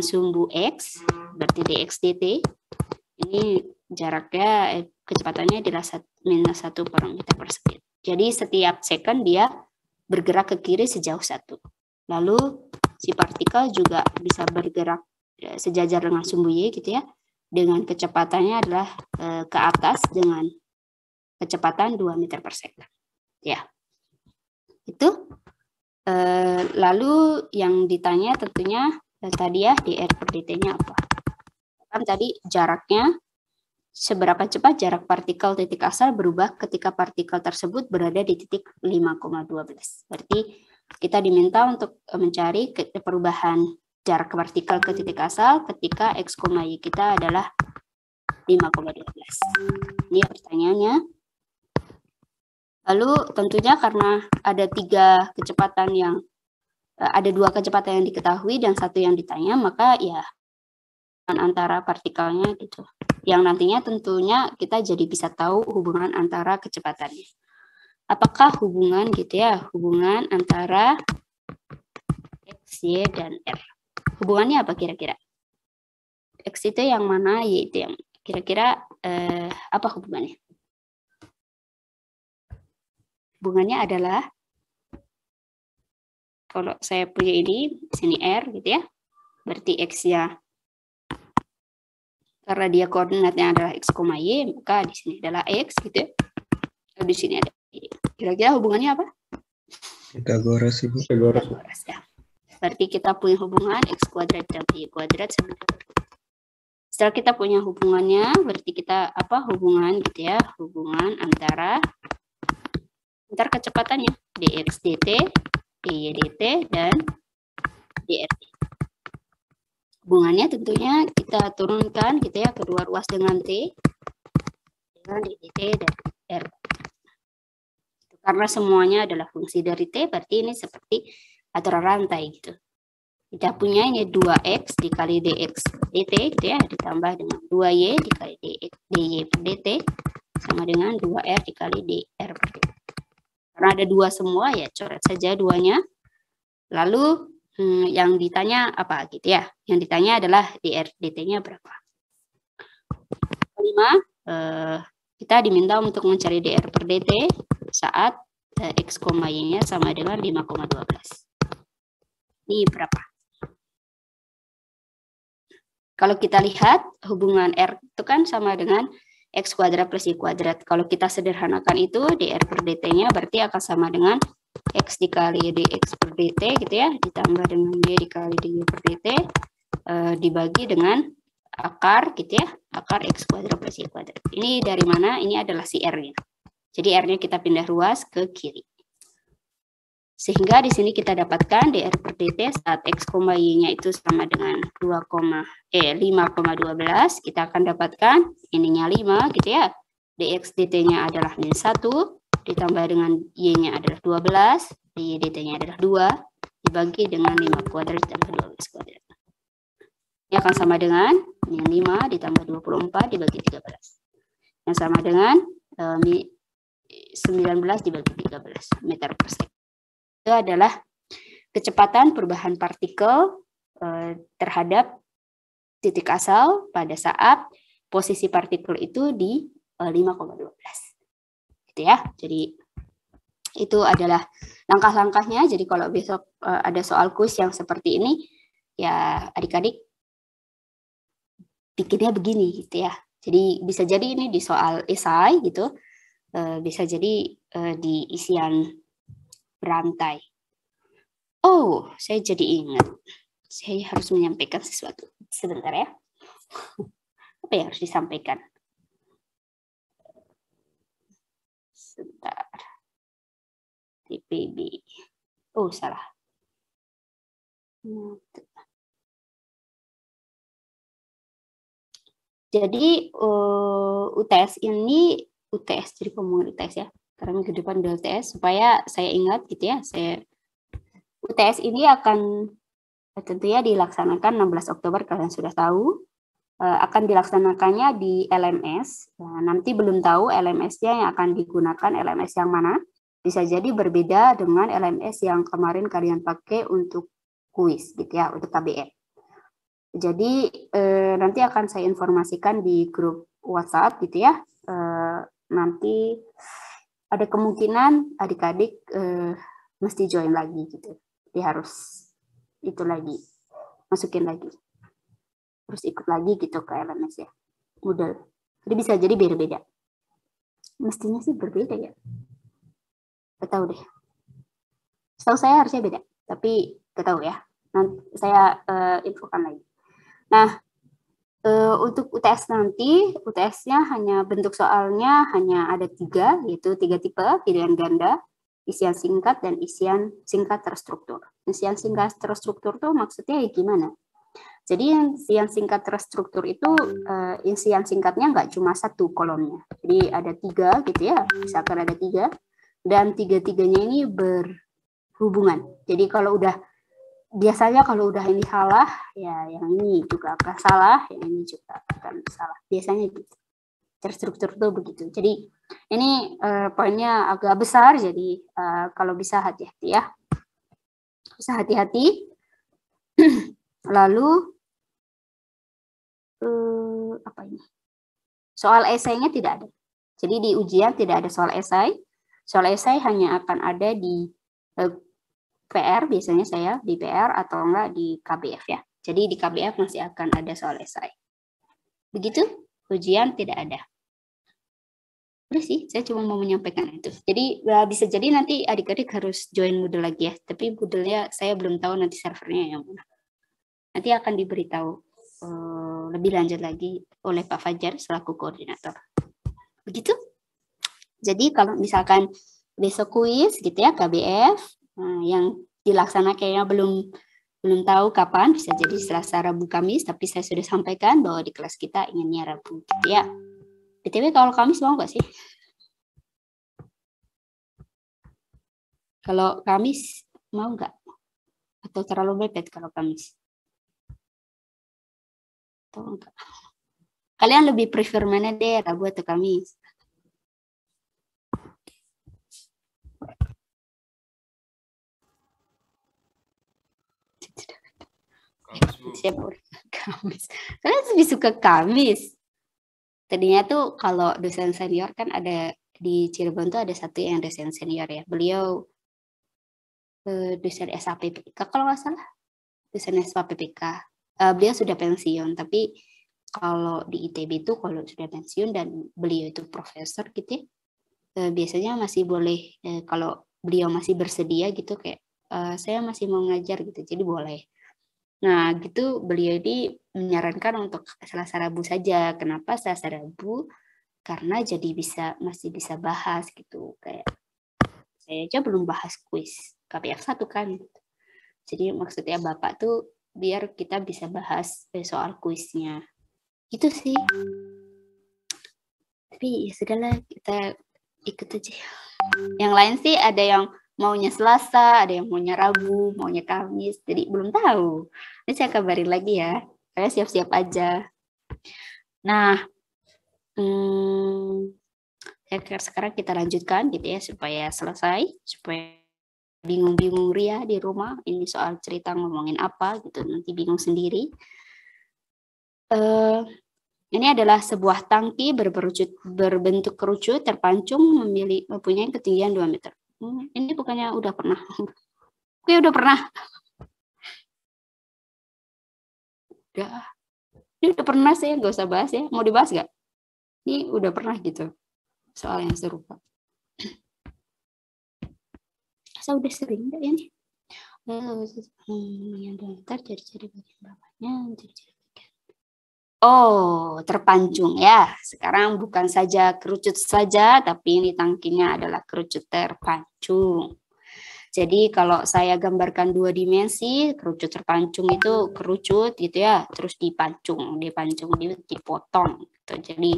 sumbu X, berarti dx dt. Ini jaraknya, eh, kecepatannya adalah minus 1 per meter per second. Jadi setiap second dia bergerak ke kiri sejauh satu. Lalu si partikel juga bisa bergerak eh, sejajar dengan sumbu Y gitu ya. Dengan kecepatannya adalah eh, ke atas dengan kecepatan 2 meter per second. Ya. Itu Eh, lalu yang ditanya tentunya eh, tadi ya dr per dt-nya apa? Kan tadi jaraknya seberapa cepat jarak partikel titik asal berubah ketika partikel tersebut berada di titik 5,12. Berarti kita diminta untuk mencari perubahan jarak partikel ke titik asal ketika x, y kita adalah 5,12. Ini pertanyaannya. Lalu tentunya karena ada tiga kecepatan yang eh, ada dua kecepatan yang diketahui dan satu yang ditanya, maka ya antara partikelnya gitu. Yang nantinya tentunya kita jadi bisa tahu hubungan antara kecepatannya. Apakah hubungan gitu ya, hubungan antara X, Y, dan R. Hubungannya apa kira-kira? X itu yang mana, Y itu yang kira-kira eh, apa hubungannya? hubungannya adalah kalau saya punya ini di sini R gitu ya. Berarti X-nya karena dia koordinatnya adalah X, Y, maka di sini adalah X gitu ya. Di sini ada Y. Kira-kira hubungannya apa? Pitagoras Ibu. Pitagoras. ya. Berarti kita punya hubungan X kuadrat dan Y kuadrat sama setelah kita punya hubungannya, berarti kita apa hubungan gitu ya, hubungan antara Ntar kecepatannya dx dt, dy dt, dan drt. Hubungannya tentunya kita turunkan gitu ya kedua ruas dengan t dengan dt dan r. Karena semuanya adalah fungsi dari t, berarti ini seperti aturan rantai gitu. Kita punya ini 2x dikali dx dt gitu ya, ditambah dengan 2y dikali dy per dt sama dengan 2r dikali dr dt. Karena ada dua semua ya coret saja duanya. Lalu hmm, yang ditanya apa gitu ya? Yang ditanya adalah dr dt-nya berapa. Kelima, eh, kita diminta untuk mencari dr per dt saat eh, x, y-nya sama dengan 5,12. Ini berapa? Kalau kita lihat hubungan R itu kan sama dengan X kuadrat plus Y kuadrat. Kalau kita sederhanakan itu, dr per dt-nya berarti akan sama dengan X dikali dx per dt gitu ya, ditambah dengan Y dikali dy per dt, eh, dibagi dengan akar gitu ya, akar X kuadrat plus Y kuadrat. Ini dari mana? Ini adalah si R-nya. Jadi R-nya kita pindah ruas ke kiri. Sehingga di sini kita dapatkan dr per dt saat x, y-nya itu sama dengan 2, eh 5,12, kita akan dapatkan ininya 5 gitu ya. dx dt-nya adalah min 1, ditambah dengan y-nya adalah 12, dy dt-nya adalah 2, dibagi dengan 5 kuadrat ditambah 12 kuadrat. Ini akan sama dengan min 5 ditambah 24 dibagi 13. Yang sama dengan eh, 19 dibagi 13 meter per second adalah kecepatan perubahan partikel eh, terhadap titik asal pada saat posisi partikel itu di 5,12. Eh, gitu ya. Jadi itu adalah langkah-langkahnya. Jadi kalau besok eh, ada soal kuis yang seperti ini, ya adik-adik bikinnya begini gitu ya. Jadi bisa jadi ini di soal esai gitu, bisa jadi di isian berantai. Oh, saya jadi ingat. Saya harus menyampaikan sesuatu. Sebentar ya. Apa yang harus disampaikan? Sebentar. TPB. Oh, salah. Jadi eh, UTS ini UTS jadi ngomongin UTS ya karena depan udah UTS supaya saya ingat gitu ya saya UTS ini akan tentunya dilaksanakan 16 Oktober kalian sudah tahu. Eh, akan dilaksanakannya di LMS nah, nanti belum tahu LMS-nya yang akan digunakan LMS yang mana. Bisa jadi berbeda dengan LMS yang kemarin kalian pakai untuk kuis gitu ya untuk KBR Jadi eh, nanti akan saya informasikan di grup WhatsApp gitu ya. Eh, nanti ada kemungkinan adik-adik eh, mesti join lagi gitu. Jadi harus itu lagi masukin lagi. Terus ikut lagi gitu ke LMS ya. Moodle. Jadi bisa jadi beda-beda. Mestinya sih berbeda ya. Gak tahu deh. Setahu saya harusnya beda, tapi gak tahu ya. Nanti saya uh, infokan lagi. Nah, uh, untuk UTS nanti, UTS-nya hanya bentuk soalnya hanya ada tiga, yaitu tiga tipe, pilihan ganda, isian singkat, dan isian singkat terstruktur. Isian singkat terstruktur tuh maksudnya gimana? Jadi yang singkat terstruktur itu uh, isian singkatnya nggak cuma satu kolomnya. Jadi ada tiga gitu ya, misalkan ada tiga, dan tiga-tiganya ini berhubungan. Jadi kalau udah biasanya kalau udah ini salah, ya yang ini juga akan salah, yang ini juga akan salah. Biasanya gitu. Terstruktur tuh begitu. Jadi ini uh, poinnya agak besar, jadi uh, kalau bisa hati-hati ya. Bisa hati-hati. Lalu uh, apa ini? Soal esainya tidak ada. Jadi di ujian tidak ada soal esai. Soal esai hanya akan ada di uh, PR biasanya saya di PR atau enggak di KBF ya. Jadi di KBF masih akan ada soal esai. Begitu? Ujian tidak ada. Udah sih, saya cuma mau menyampaikan itu. Jadi ya bisa jadi nanti adik-adik harus join Moodle lagi ya. Tapi Moodle-nya saya belum tahu nanti servernya yang mana. Nanti akan diberitahu uh, lebih lanjut lagi oleh Pak Fajar selaku koordinator. Begitu? Jadi kalau misalkan besok kuis gitu ya KBF Nah, yang dilaksanakan kayaknya belum belum tahu kapan, bisa jadi Selasa, Rabu, Kamis, tapi saya sudah sampaikan bahwa di kelas kita inginnya Rabu gitu ya. BTW kalau Kamis mau nggak sih? Kalau Kamis mau nggak? Atau terlalu mepet kalau Kamis? Atau enggak? Kalian lebih prefer mana deh, Rabu atau Kamis? Siapa Kamis. Kalian lebih suka Kamis. Tadinya tuh kalau dosen senior kan ada di Cirebon tuh ada satu yang dosen senior ya. Beliau eh, dosen SAPPK kalau nggak salah. Dosen SAPPK. Uh, beliau sudah pensiun, tapi kalau di ITB itu kalau sudah pensiun dan beliau itu profesor gitu ya, uh, biasanya masih boleh uh, kalau beliau masih bersedia gitu kayak uh, saya masih mau ngajar gitu, jadi boleh Nah, gitu beliau ini menyarankan untuk Selasa Rabu saja. Kenapa Selasa Rabu? Karena jadi bisa masih bisa bahas gitu. Kayak saya aja belum bahas kuis KPF satu kan. Jadi maksudnya Bapak tuh biar kita bisa bahas soal kuisnya. Itu sih. Tapi ya sudahlah kita ikut aja. Yang lain sih ada yang maunya Selasa, ada yang maunya Rabu, maunya Kamis. Jadi belum tahu. Ini saya kabarin lagi ya. Saya siap-siap aja. Nah, hmm, sekarang kita lanjutkan gitu ya supaya selesai, supaya bingung-bingung Ria di rumah ini soal cerita ngomongin apa gitu nanti bingung sendiri. Uh, ini adalah sebuah tangki berbentuk kerucut terpancung memiliki mempunyai ketinggian 2 meter. Hmm, ini bukannya udah pernah? Oke, udah pernah. Udah. Ini udah pernah sih, nggak usah bahas ya. Mau dibahas nggak? Ini udah pernah gitu. Soal yang serupa. Saya udah sering deh ini. Hmm, yang ntar cari-cari bagian bawahnya, cari-cari Oh, terpancung ya. Sekarang bukan saja kerucut saja, tapi ini tangkinya adalah kerucut terpancung. Jadi kalau saya gambarkan dua dimensi, kerucut terpancung itu kerucut gitu ya, terus dipancung, dipancung, dipotong. Gitu. Jadi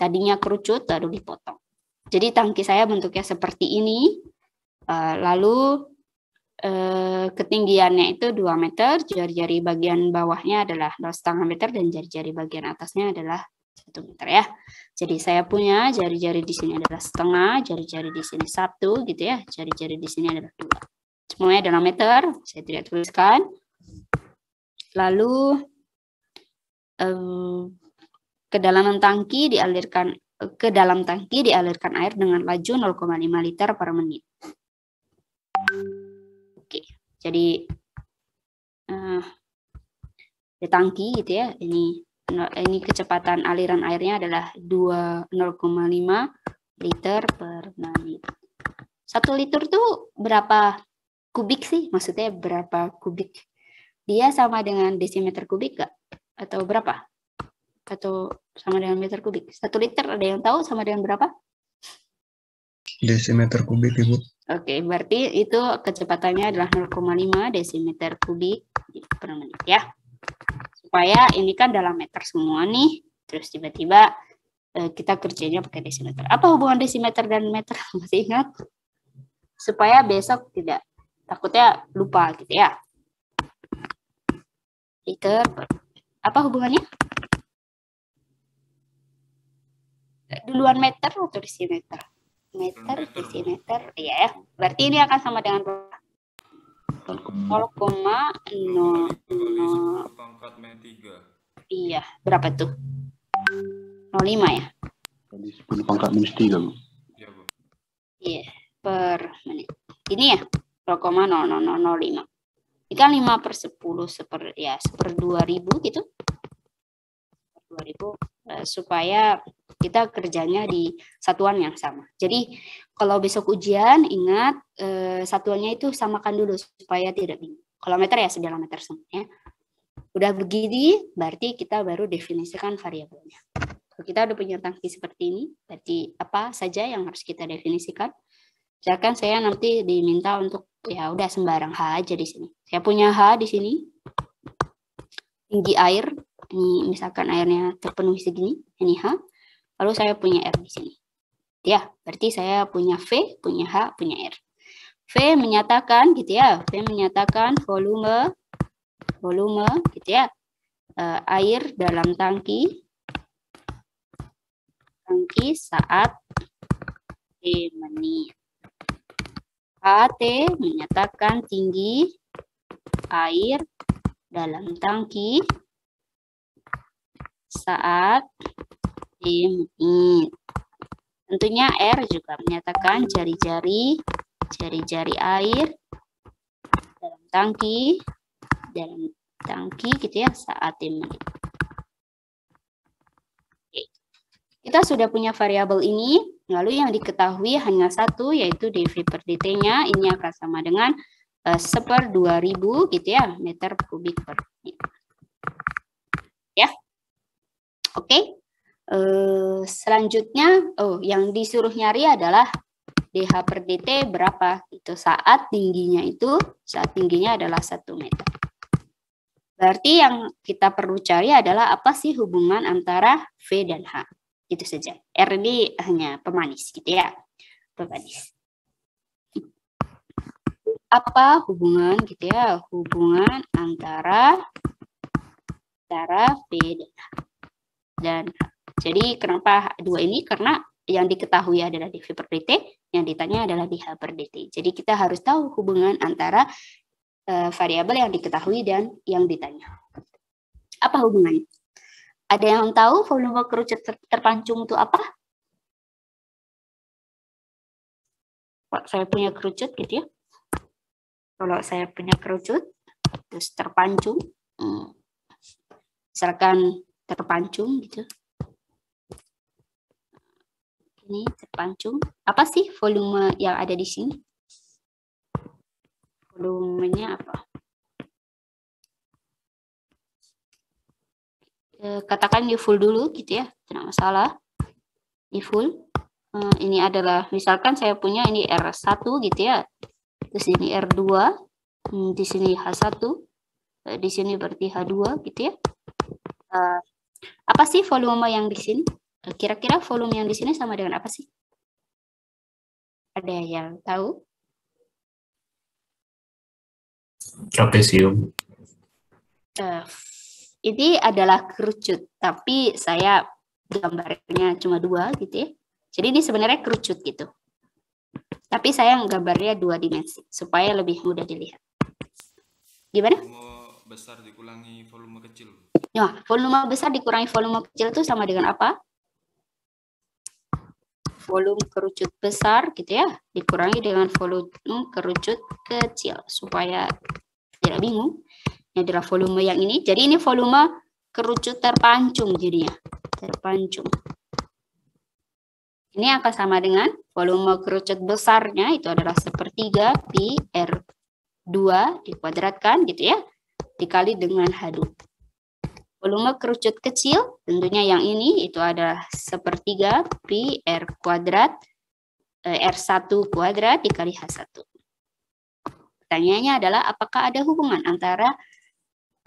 tadinya kerucut lalu dipotong. Jadi tangki saya bentuknya seperti ini. Eh, lalu eh, ketinggiannya itu 2 meter, jari-jari bagian bawahnya adalah setengah meter dan jari-jari bagian atasnya adalah satu meter ya. Jadi saya punya jari-jari di sini adalah setengah, jari-jari di sini satu gitu ya, jari-jari di sini adalah dua. Semuanya adalah meter, saya tidak tuliskan. Lalu eh, kedalaman tangki dialirkan ke dalam tangki dialirkan air dengan laju 0,5 liter per menit. Jadi uh, di tangki gitu ya, ini ini kecepatan aliran airnya adalah 2 0,5 liter per menit. Satu liter tuh berapa kubik sih? Maksudnya berapa kubik? Dia sama dengan desimeter kubik gak? Atau berapa? Atau sama dengan meter kubik? Satu liter ada yang tahu sama dengan berapa? Desimeter kubik, Ibu. Oke, berarti itu kecepatannya adalah 0,5 desimeter kubik per menit ya. Supaya ini kan dalam meter semua nih, terus tiba-tiba eh, kita kerjanya pakai desimeter. Apa hubungan desimeter dan meter? Masih ingat? Supaya besok tidak takutnya lupa gitu ya. Liter, apa hubungannya? duluan meter atau desimeter? Meter, desimeter, iya ya. Berarti ini akan sama dengan 0,0 pangkat min 3. Iya, berapa tuh? 0,5 ya? Tadi 10 pangkat minus 3, Bu. Iya, Bu. Iya, per menit. Ini ya, 0,00005. Ini kan 5 per 10 seper, ya, seper 2000 gitu. Per 2000 eh, supaya kita kerjanya di satuan yang sama. Jadi kalau besok ujian ingat eh, satuannya itu samakan dulu supaya tidak bingung. Kalau meter ya segala meter semua ya. Udah begini berarti kita baru definisikan variabelnya. Kalau kita udah punya tangki seperti ini, berarti apa saja yang harus kita definisikan? Misalkan saya nanti diminta untuk ya udah sembarang H aja di sini. Saya punya H di sini. Tinggi air, ini misalkan airnya terpenuhi segini, ini H. Lalu saya punya R di sini. Ya, berarti saya punya V, punya H, punya R. V menyatakan gitu ya, V menyatakan volume volume gitu ya. eh, air dalam tangki tangki saat T menit. HT menyatakan tinggi air dalam tangki saat menit. Tentunya R juga menyatakan jari-jari jari-jari air dalam tangki dalam tangki gitu ya saat. Oke. Kita sudah punya variabel ini, lalu yang diketahui hanya satu yaitu dV per dt-nya ini akan sama dengan eh, seper 2000 gitu ya meter kubik per menit. Ya. Oke. Eh, selanjutnya oh yang disuruh nyari adalah dH per dt berapa itu saat tingginya itu saat tingginya adalah 1 meter. Berarti yang kita perlu cari adalah apa sih hubungan antara V dan H. Itu saja. R ini hanya pemanis gitu ya. Pemanis. Apa hubungan gitu ya? Hubungan antara antara V dan H. Dan H. Jadi kenapa dua ini? Karena yang diketahui adalah dV per dt, yang ditanya adalah dH per dt. Jadi kita harus tahu hubungan antara uh, variabel yang diketahui dan yang ditanya. Apa hubungannya? Ada yang tahu volume kerucut ter terpancung itu apa? Kalau saya punya kerucut gitu ya. Kalau saya punya kerucut, terus terpancung, hmm, misalkan terpancung gitu. Ini terpancung. Apa sih volume yang ada di sini? volumenya apa? E, katakan di full dulu gitu ya, tidak masalah. Di full. E, ini adalah, misalkan saya punya ini R1 gitu ya. Terus ini R2, hmm, di sini H1, e, di sini berarti H2 gitu ya. E, apa sih volume yang di sini? Kira-kira volume yang di sini sama dengan apa sih? Ada yang tahu? Trapesium. Uh, ini adalah kerucut, tapi saya gambarnya cuma dua gitu ya. Jadi ini sebenarnya kerucut gitu. Tapi saya gambarnya dua dimensi supaya lebih mudah dilihat. Gimana? Besar dikurangi volume kecil. Nah, volume besar dikurangi volume kecil itu sama dengan apa? Volume kerucut besar gitu ya, dikurangi dengan volume kerucut kecil supaya tidak bingung. Ini adalah volume yang ini. Jadi ini volume kerucut terpancung jadinya. Terpancung. Ini akan sama dengan volume kerucut besarnya itu adalah sepertiga pi R2 dikuadratkan gitu ya, dikali dengan H2. Volume kerucut kecil tentunya yang ini itu adalah sepertiga pi R kuadrat eh, R1 kuadrat dikali H1. Pertanyaannya adalah apakah ada hubungan antara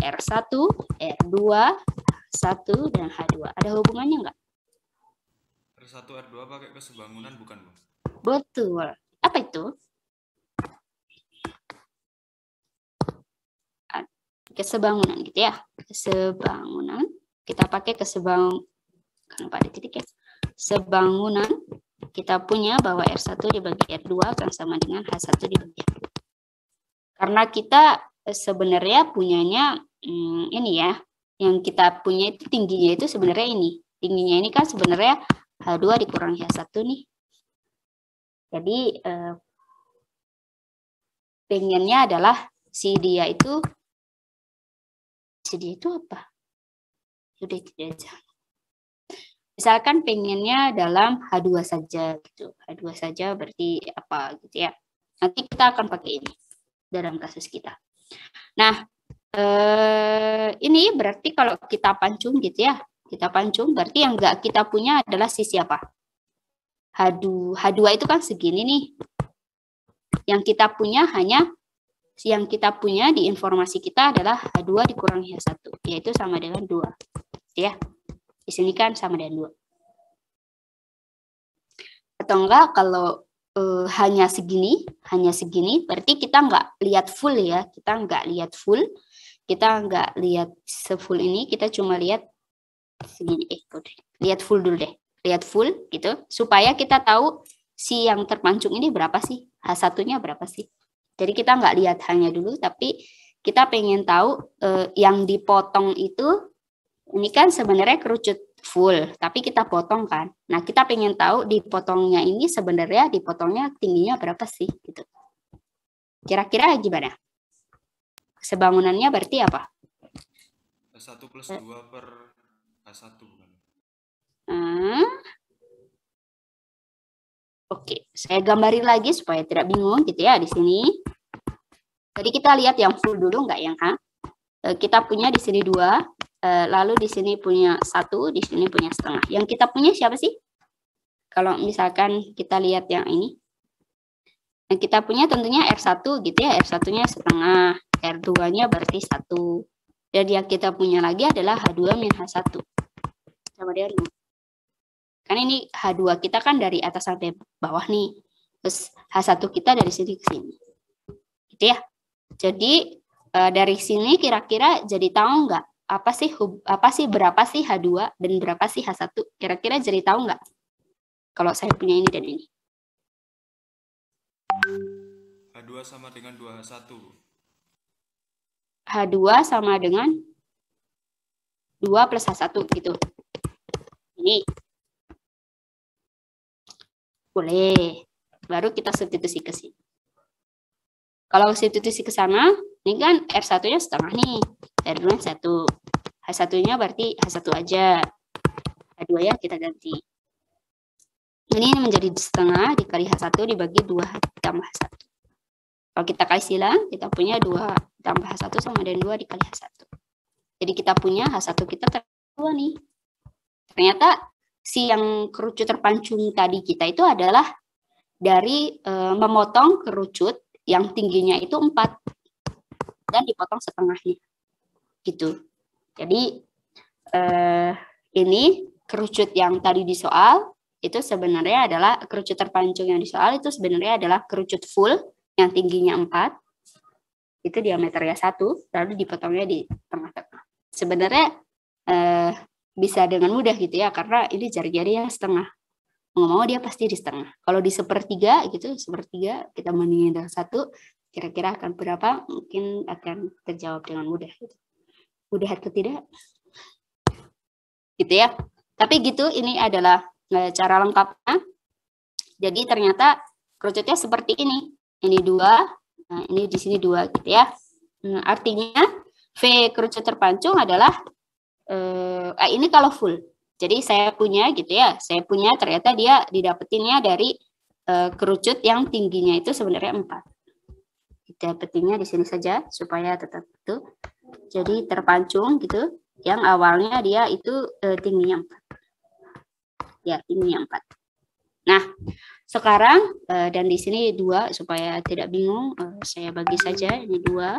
R1, R2, 1, dan H2. Ada hubungannya enggak? R1 R2 pakai kesebangunan bukan, Bang? Betul. Apa itu? Kesebangunan gitu ya. Kesebangunan. Kita pakai kesebang kenapa ada titik ya? Sebangunan kita punya bahwa R1 dibagi R2 akan sama dengan H1 dibagi R2. Karena kita sebenarnya punyanya hmm, ini ya, yang kita punya itu tingginya itu sebenarnya ini. Tingginya ini kan sebenarnya H2 dikurangi H1 nih. Jadi eh, pengennya adalah si dia itu dia itu apa? Sudah tidak aja. Misalkan pengennya dalam H2 saja gitu. H2 saja berarti apa gitu ya. Nanti kita akan pakai ini dalam kasus kita. Nah, eh, ini berarti kalau kita pancung gitu ya, kita pancung berarti yang enggak kita punya adalah sisi apa? H2, H2 itu kan segini nih. Yang kita punya hanya yang kita punya di informasi kita adalah H2 dikurangi H1, yaitu sama dengan 2. Ya. Di sini kan sama dengan 2. Atau enggak kalau uh, hanya segini, hanya segini, berarti kita enggak lihat full ya, kita enggak lihat full, kita enggak lihat sefull ini, kita cuma lihat segini, eh, lihat full dulu deh lihat full gitu supaya kita tahu si yang terpancung ini berapa sih H1-nya berapa sih jadi kita nggak lihat hanya dulu tapi kita pengen tahu eh, yang dipotong itu ini kan sebenarnya kerucut full tapi kita potong kan nah kita pengen tahu dipotongnya ini sebenarnya dipotongnya tingginya berapa sih gitu kira-kira gimana sebangunannya berarti apa H1 plus 2 per H1 bukan? Hmm. Oke, saya gambarin lagi supaya tidak bingung gitu ya di sini. Jadi kita lihat yang full dulu enggak yang A. E, kita punya di sini dua, e, lalu di sini punya satu, di sini punya setengah. Yang kita punya siapa sih? Kalau misalkan kita lihat yang ini. Yang kita punya tentunya R1 gitu ya, R1-nya setengah, R2-nya berarti satu. Dan yang kita punya lagi adalah H2 min H1. Sama dengan Kan ini H2 kita kan dari atas sampai bawah nih. Terus H1 kita dari sini ke sini. Gitu ya. Jadi e, dari sini kira-kira jadi tahu nggak apa sih apa sih berapa sih H2 dan berapa sih H1? Kira-kira jadi tahu nggak? Kalau saya punya ini dan ini. H2 sama dengan 2H1. H2 sama dengan 2 plus H1 gitu. Ini boleh. Baru kita substitusi ke sini. Kalau substitusi ke sana, ini kan R1-nya setengah nih. R2-nya 1. H1-nya berarti H1 aja. H2 ya kita ganti. Ini menjadi setengah dikali H1 dibagi 2 ditambah H1. Kalau kita kasih silang, kita punya 2 ditambah H1 sama dengan 2 dikali H1. Jadi kita punya H1 kita ter2 nih. Ternyata si yang kerucut terpancung tadi kita itu adalah dari e, memotong kerucut yang tingginya itu 4 dan dipotong setengahnya. Gitu. Jadi eh, ini kerucut yang tadi di soal itu sebenarnya adalah kerucut terpancung yang di soal itu sebenarnya adalah kerucut full yang tingginya 4 itu diameternya satu lalu dipotongnya di tengah-tengah. Sebenarnya eh, bisa dengan mudah gitu ya karena ini jari-jari yang setengah mau mau dia pasti di setengah kalau di sepertiga gitu sepertiga kita bandingin dengan satu Kira-kira akan berapa? Mungkin akan terjawab dengan mudah. Gitu. Mudah atau tidak? Gitu ya. Tapi gitu, ini adalah eh, cara lengkapnya. Jadi ternyata kerucutnya seperti ini. Ini dua, nah ini di sini dua gitu ya. Nah, artinya V kerucut terpancung adalah eh, ah, ini kalau full. Jadi saya punya gitu ya, saya punya ternyata dia didapetinnya dari eh, kerucut yang tingginya itu sebenarnya 4 dapetinnya di sini saja supaya tetap itu. Jadi terpancung gitu. Yang awalnya dia itu e, tingginya 4. Ya, tingginya 4. Nah, sekarang dan di sini dua supaya tidak bingung, saya bagi saja ini dua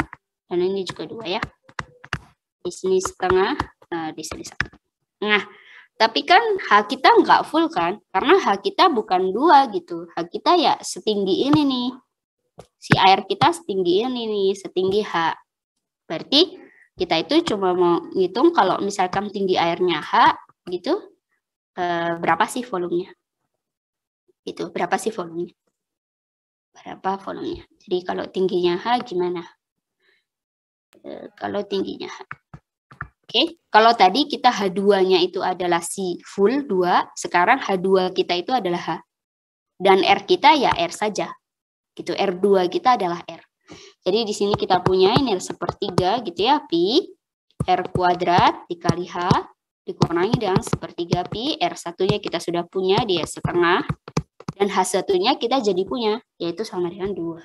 dan ini juga dua ya. Di sini setengah, e, di sini. Nah, tapi kan H kita nggak full kan, karena H kita bukan dua gitu. H kita ya setinggi ini nih si air kita setinggi ini nih, setinggi H. Berarti kita itu cuma mau ngitung kalau misalkan tinggi airnya H gitu, eh, berapa sih volumenya? Itu berapa sih volumenya? Berapa volumenya? Jadi kalau tingginya H gimana? Eh, kalau tingginya H. Oke, kalau tadi kita H2-nya itu adalah si full 2, sekarang H2 kita itu adalah H. Dan R kita ya R saja gitu R2 kita adalah R. Jadi di sini kita punya ini sepertiga gitu ya, pi R kuadrat dikali H dikurangi dengan sepertiga pi R satunya kita sudah punya dia setengah dan H satunya kita jadi punya yaitu sama dengan dua.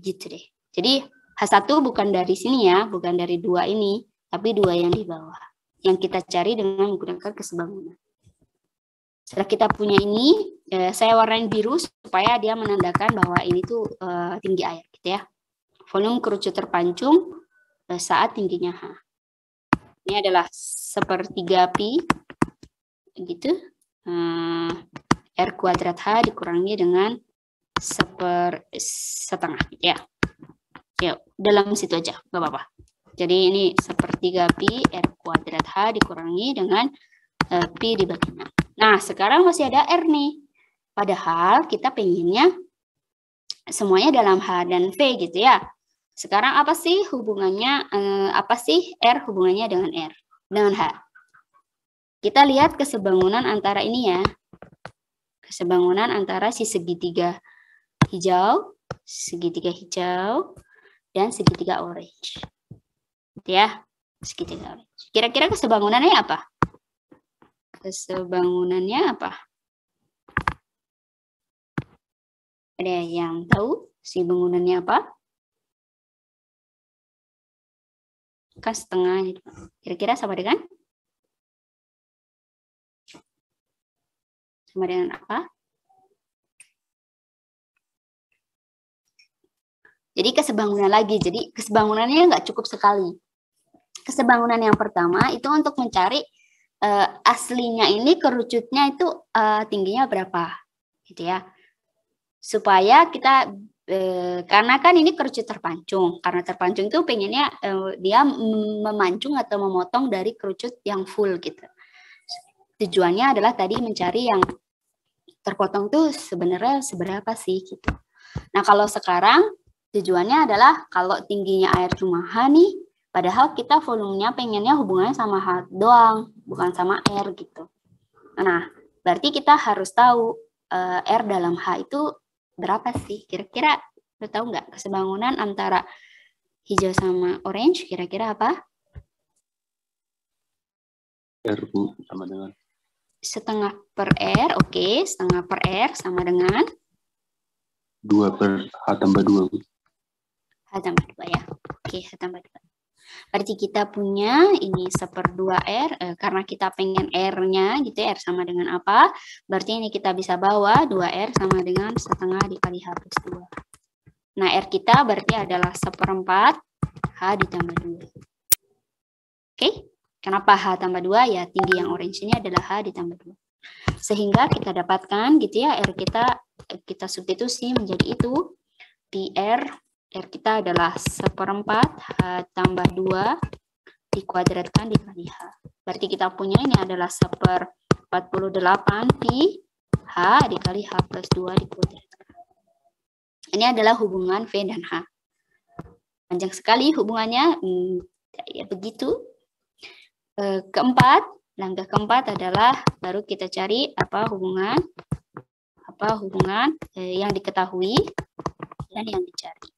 Gitu deh. Jadi H1 bukan dari sini ya, bukan dari dua ini, tapi dua yang di bawah. Yang kita cari dengan menggunakan kesebangunan. Setelah kita punya ini, eh, saya warnain biru supaya dia menandakan bahwa ini tuh eh, tinggi air, gitu ya. Volume kerucut terpancung eh, saat tingginya H. Ini adalah sepertiga pi, gitu. Eh, R kuadrat H dikurangi dengan seper setengah, gitu ya. Yuk, dalam situ aja, nggak apa-apa. Jadi ini sepertiga pi R kuadrat H dikurangi dengan uh, pi dibagi 6. Nah, sekarang masih ada R nih. Padahal kita pengennya semuanya dalam H dan V gitu ya. Sekarang apa sih hubungannya, eh, apa sih R hubungannya dengan R? Dengan H. Kita lihat kesebangunan antara ini ya. Kesebangunan antara si segitiga hijau, segitiga hijau, dan segitiga orange. Gitu ya, segitiga orange. Kira-kira kesebangunannya apa? kesebangunannya apa? Ada yang tahu si bangunannya apa? Kan setengah. Kira-kira sama dengan? Sama dengan apa? Jadi kesebangunan lagi. Jadi kesebangunannya nggak cukup sekali. Kesebangunan yang pertama itu untuk mencari uh, aslinya ini kerucutnya itu uh, tingginya berapa gitu ya supaya kita uh, karena kan ini kerucut terpancung karena terpancung itu pengennya dia memancung atau memotong dari kerucut yang full gitu tujuannya adalah tadi mencari yang terpotong tuh sebenarnya seberapa sih gitu nah kalau sekarang tujuannya adalah kalau tingginya air cuma H nih Padahal kita volumenya pengennya hubungannya sama H doang, bukan sama R gitu. Nah, berarti kita harus tahu uh, R dalam H itu berapa sih? Kira-kira lo tahu nggak kesebangunan antara hijau sama orange kira-kira apa? R Bu, sama dengan setengah per R, oke, okay. setengah per R sama dengan dua per H tambah dua Bu. H tambah dua ya, oke H tambah dua. Berarti kita punya ini seper 2R, eh, karena kita pengen R-nya gitu ya, R sama dengan apa? Berarti ini kita bisa bawa 2R sama dengan setengah dikali H plus 2. Nah, R kita berarti adalah seperempat H ditambah 2. Oke, kenapa H tambah 2? Ya, tinggi yang orange ini adalah H ditambah 2. Sehingga kita dapatkan gitu ya, R kita kita substitusi menjadi itu, PR R kita adalah seperempat H tambah 2 dikuadratkan dikali H. Berarti kita punya ini adalah seper 48 Pi H dikali H plus 2 dikuadratkan. Ini adalah hubungan V dan H. Panjang sekali hubungannya, hmm, ya begitu. Eh, keempat, langkah keempat adalah baru kita cari apa hubungan apa hubungan eh, yang diketahui dan yang dicari,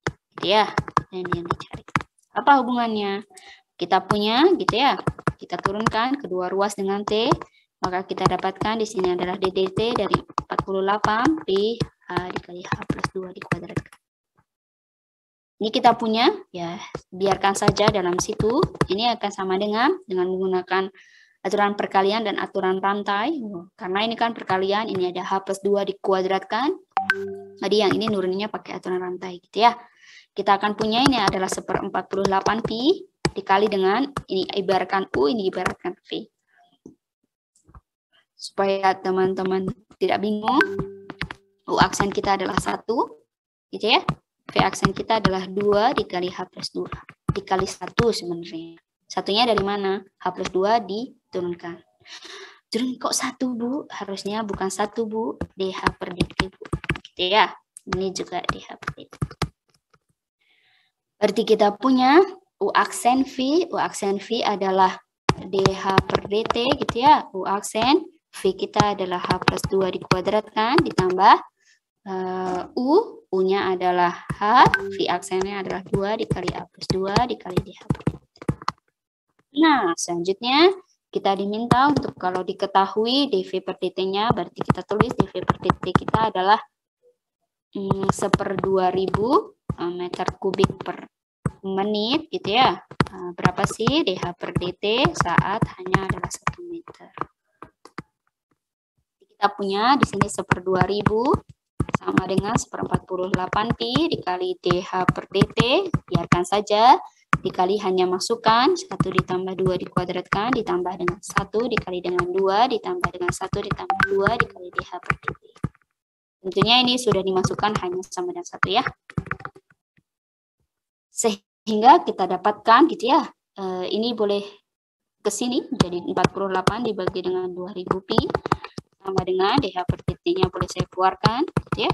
gitu ya, dan yang dicari. Apa hubungannya? Kita punya, gitu ya, kita turunkan kedua ruas dengan T, maka kita dapatkan di sini adalah DDT dari 48 Pi H dikali H plus 2 dikuadratkan. Ini kita punya, ya biarkan saja dalam situ. Ini akan sama dengan dengan menggunakan aturan perkalian dan aturan rantai. Karena ini kan perkalian, ini ada H plus 2 dikuadratkan. Jadi yang ini nuruninnya pakai aturan rantai gitu ya. Kita akan punya ini adalah seper 48 Pi dikali dengan ini ibaratkan U, ini ibaratkan V. Supaya teman-teman tidak bingung, U aksen kita adalah satu, gitu ya. V aksen kita adalah 2 dikali H plus 2. Dikali 1 sebenarnya. Satunya dari mana? H plus 2 diturunkan. Turun kok satu Bu? Harusnya bukan satu Bu. DH per dt Bu. Gitu ya. Ini juga DH per dt. Berarti kita punya U aksen V. U aksen V adalah DH per dt gitu ya. U aksen V kita adalah H plus 2 dikuadratkan ditambah uh, U U-nya adalah H, V aksennya adalah 2 dikali A plus 2 dikali DH. Nah, selanjutnya kita diminta untuk kalau diketahui dV per dt-nya, berarti kita tulis dV per dt kita adalah hmm, seper 2000 meter kubik per menit gitu ya. Nah, berapa sih DH per dt saat hanya adalah 1 meter. Kita punya di sini seper 2000 sama dengan seperempat puluh delapan pi dikali DH per DT, biarkan saja, dikali hanya masukkan, satu ditambah dua dikuadratkan, ditambah dengan satu dikali dengan dua ditambah dengan satu ditambah dua dikali DH per DT. Tentunya ini sudah dimasukkan hanya sama dengan satu ya. Sehingga kita dapatkan gitu ya, eh, ini boleh ke sini, jadi 48 dibagi dengan 2000 pi, sama dengan DH per dt-nya boleh saya keluarkan, gitu ya.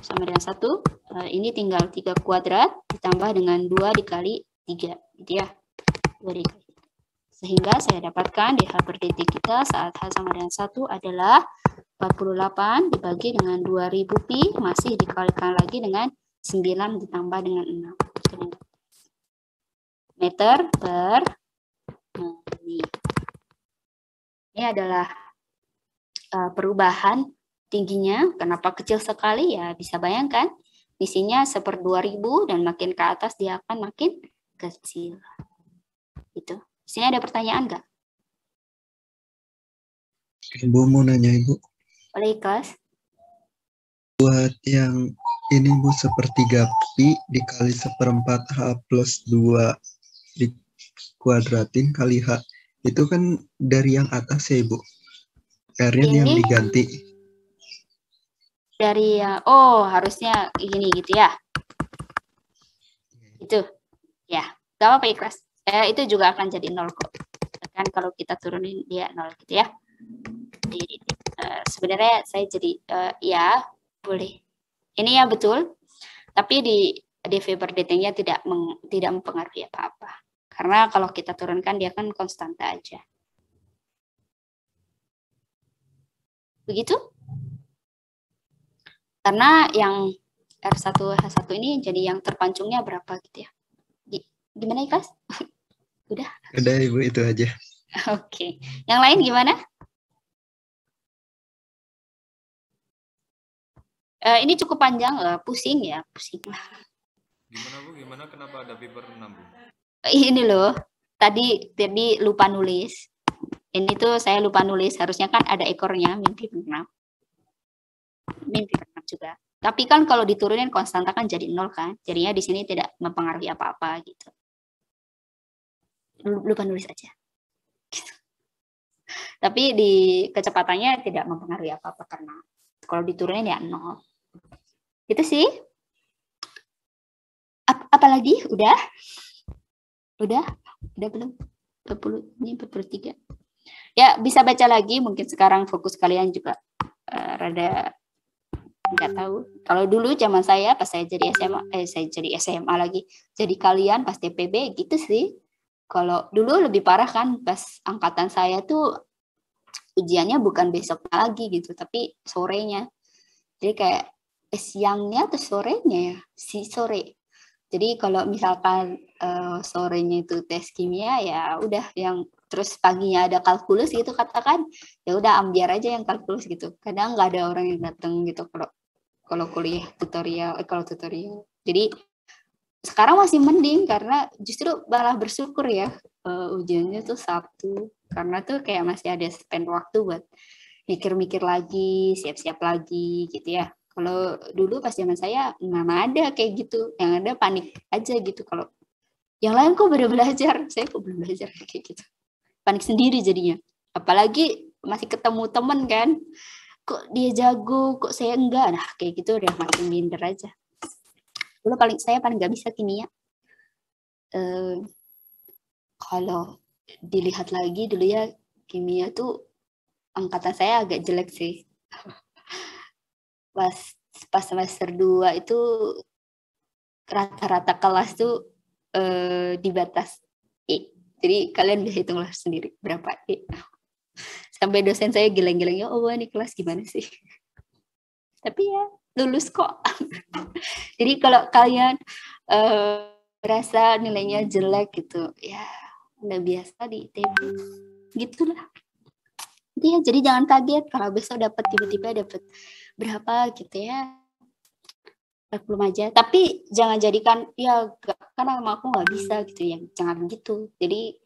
Sama dengan satu, uh, ini tinggal tiga kuadrat ditambah dengan dua dikali tiga, gitu ya. Dua dikali. Sehingga saya dapatkan DH per dt kita saat H sama dengan satu adalah 48 dibagi dengan 2000 pi, masih dikalikan lagi dengan 9 ditambah dengan 6. Meter per menit. Ini adalah uh, perubahan tingginya. Kenapa kecil sekali? Ya bisa bayangkan isinya seper 2000 dan makin ke atas dia akan makin kecil. Itu. Sini ada pertanyaan nggak? Ibu mau nanya Ibu. Boleh kelas? Buat yang ini Bu sepertiga pi dikali seperempat H plus 2 dikuadratin kali H. Itu kan dari yang atas ya Ibu? R-nya yang Ini- diganti. Dari ya, oh harusnya gini gitu ya. Itu. Ya, gak apa-apa ikhlas. Eh, itu juga akan jadi nol kok. Kan kalau kita turunin dia nol gitu ya. Jadi eh, sebenarnya saya jadi eh, ya boleh. Ini ya betul. Tapi di DV per dt-nya tidak meng- tidak mempengaruhi apa-apa. Karena kalau kita turunkan dia kan konstanta aja. Begitu? Karena yang R1 H1 ini jadi yang terpancungnya berapa gitu ya. Di- Gimana ikhlas? Udah? Udah Ibu itu aja. Oke. Yang lain gimana? Eh, ini cukup panjang, eh, pusing ya, pusing. Gimana Bu? Gimana kenapa ada paper 6 Bu? Ini loh, tadi tadi lupa nulis. Ini tuh saya lupa nulis, harusnya kan ada ekornya, mimpi berenang. Mimpi berenang juga. Tapi kan kalau diturunin konstanta kan jadi nol kan, jadinya di sini tidak mempengaruhi apa-apa gitu. Lu- Lupa nulis aja. Gitu. Tapi di kecepatannya tidak mempengaruhi apa-apa karena kalau diturunin ya nol. Itu sih. Ap apalagi? Udah? Udah? Udah belum? 40, ini 43. Ya, bisa baca lagi. Mungkin sekarang fokus kalian juga eh, rada nggak tahu. Kalau dulu zaman saya pas saya jadi SMA, eh saya jadi SMA lagi, jadi kalian pas TPB gitu sih. Kalau dulu lebih parah kan pas angkatan saya tuh ujiannya bukan besok lagi gitu, tapi sorenya. Jadi kayak eh, siangnya atau sorenya ya, si sore. Jadi kalau misalkan uh, sorenya itu tes kimia ya udah yang terus paginya ada kalkulus gitu katakan ya udah ambiar aja yang kalkulus gitu. Kadang nggak ada orang yang datang gitu kalau kalau kuliah tutorial eh kalau tutorial. Jadi sekarang masih mending karena justru malah bersyukur ya uh, ujiannya tuh Sabtu karena tuh kayak masih ada spend waktu buat mikir-mikir lagi, siap-siap lagi gitu ya. Kalau dulu pas zaman saya mana ada kayak gitu, yang ada panik aja gitu. Kalau yang lain kok baru belajar, saya kok belum belajar kayak gitu. Panik sendiri jadinya. Apalagi masih ketemu temen kan, kok dia jago, kok saya enggak. Nah kayak gitu udah makin minder aja. Dulu paling saya paling nggak bisa kimia. Uh, kalau dilihat lagi dulu ya kimia tuh angkatan saya agak jelek sih pas pas semester 2 itu rata-rata kelas tuh eh, di batas E. Jadi kalian bisa hitunglah sendiri berapa E. Sampai dosen saya geleng-gelengnya, oh ini kelas gimana sih? Tapi ya lulus kok. Jadi kalau kalian eh, merasa nilainya jelek gitu, ya udah biasa di ITB. Gitulah. Ya, jadi jangan kaget kalau besok dapat tiba-tiba dapat berapa gitu ya. Belum aja. Tapi jangan jadikan ya karena sama aku nggak bisa gitu ya. Jangan gitu. Jadi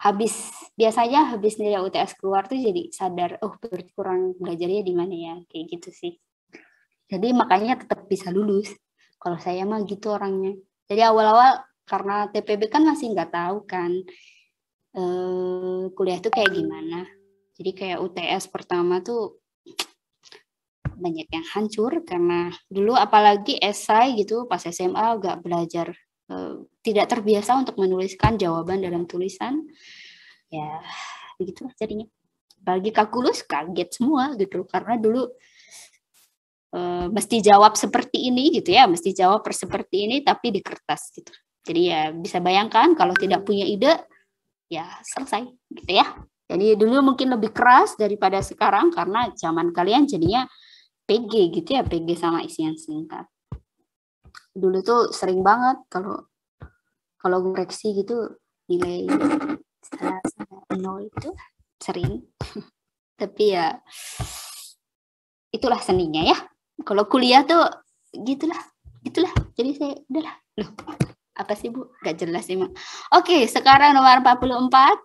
habis biasanya habis nilai UTS keluar tuh jadi sadar oh berarti kurang belajarnya di mana ya? Kayak gitu sih. Jadi makanya tetap bisa lulus. Kalau saya mah gitu orangnya. Jadi awal-awal karena TPB kan masih nggak tahu kan eh, kuliah tuh kayak gimana. Jadi kayak UTS pertama tuh banyak yang hancur karena dulu apalagi esai gitu pas SMA agak belajar uh, tidak terbiasa untuk menuliskan jawaban dalam tulisan. Ya begitulah jadinya. Bagi kalkulus kaget semua gitu karena dulu uh, mesti jawab seperti ini gitu ya mesti jawab seperti ini tapi di kertas gitu. Jadi ya bisa bayangkan kalau tidak punya ide ya selesai gitu ya. Jadi dulu mungkin lebih keras daripada sekarang karena zaman kalian jadinya PG gitu ya, PG sama isian singkat. Dulu tuh sering banget kalau kalau koreksi gitu nilai salah nol itu sering. Tapi ya itulah seninya ya. Kalau kuliah tuh gitulah, gitulah. Jadi saya udahlah. Loh, apa sih Bu? Gak jelas sih, Oke, sekarang nomor 44.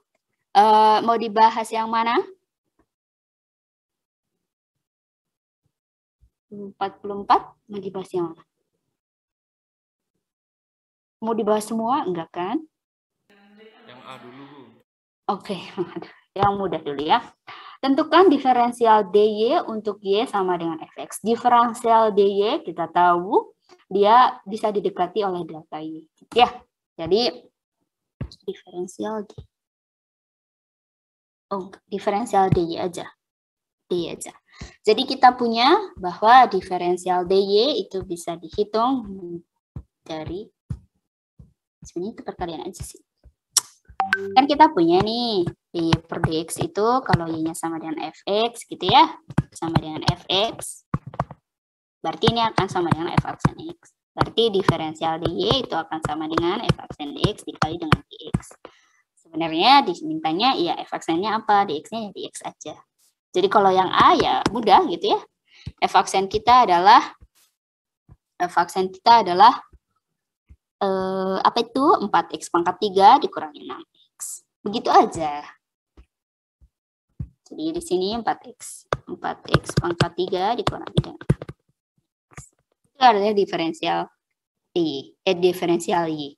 Uh, mau dibahas yang mana? 44 mau dibahas yang mana? Mau dibahas semua? Enggak kan? Yang A dulu, Bu. Oke, yang mudah dulu ya. Tentukan diferensial DY untuk Y sama dengan Fx. Diferensial DY kita tahu dia bisa didekati oleh delta Y. Ya, jadi diferensial D. Oh, diferensial DY aja. DY aja. Jadi kita punya bahwa diferensial DY itu bisa dihitung dari sebenarnya itu perkalian aja sih. Kan kita punya nih dy per dx itu kalau y-nya sama dengan fx gitu ya, sama dengan fx. Berarti ini akan sama dengan f aksen x. Berarti diferensial dy itu akan sama dengan f aksen dx dikali dengan dx. Sebenarnya dimintanya ya f aksennya apa, dx-nya ya dx aja. Jadi kalau yang A ya mudah gitu ya. F aksen kita adalah F aksen kita adalah eh, apa itu? 4x pangkat 3 dikurangi 6x. Begitu aja. Jadi di sini 4x. 4x pangkat 3 dikurangi dengan Itu adalah diferensial Y. Eh, diferensial Y.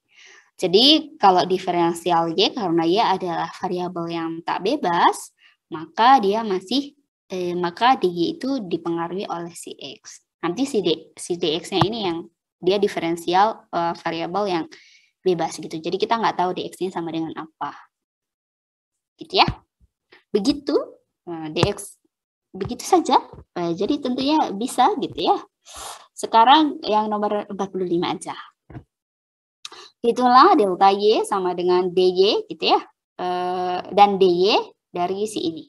Jadi kalau diferensial Y karena Y adalah variabel yang tak bebas, maka dia masih eh, maka DY itu dipengaruhi oleh si. Nanti si D si DX-nya ini yang dia diferensial uh, variabel yang bebas gitu. Jadi kita nggak tahu DX-nya sama dengan apa. Gitu ya. Begitu uh, DX begitu saja. Uh, jadi tentunya bisa gitu ya. Sekarang yang nomor 45 aja. Itulah delta Y sama dengan DY gitu ya. Eh, dan DY dari si ini.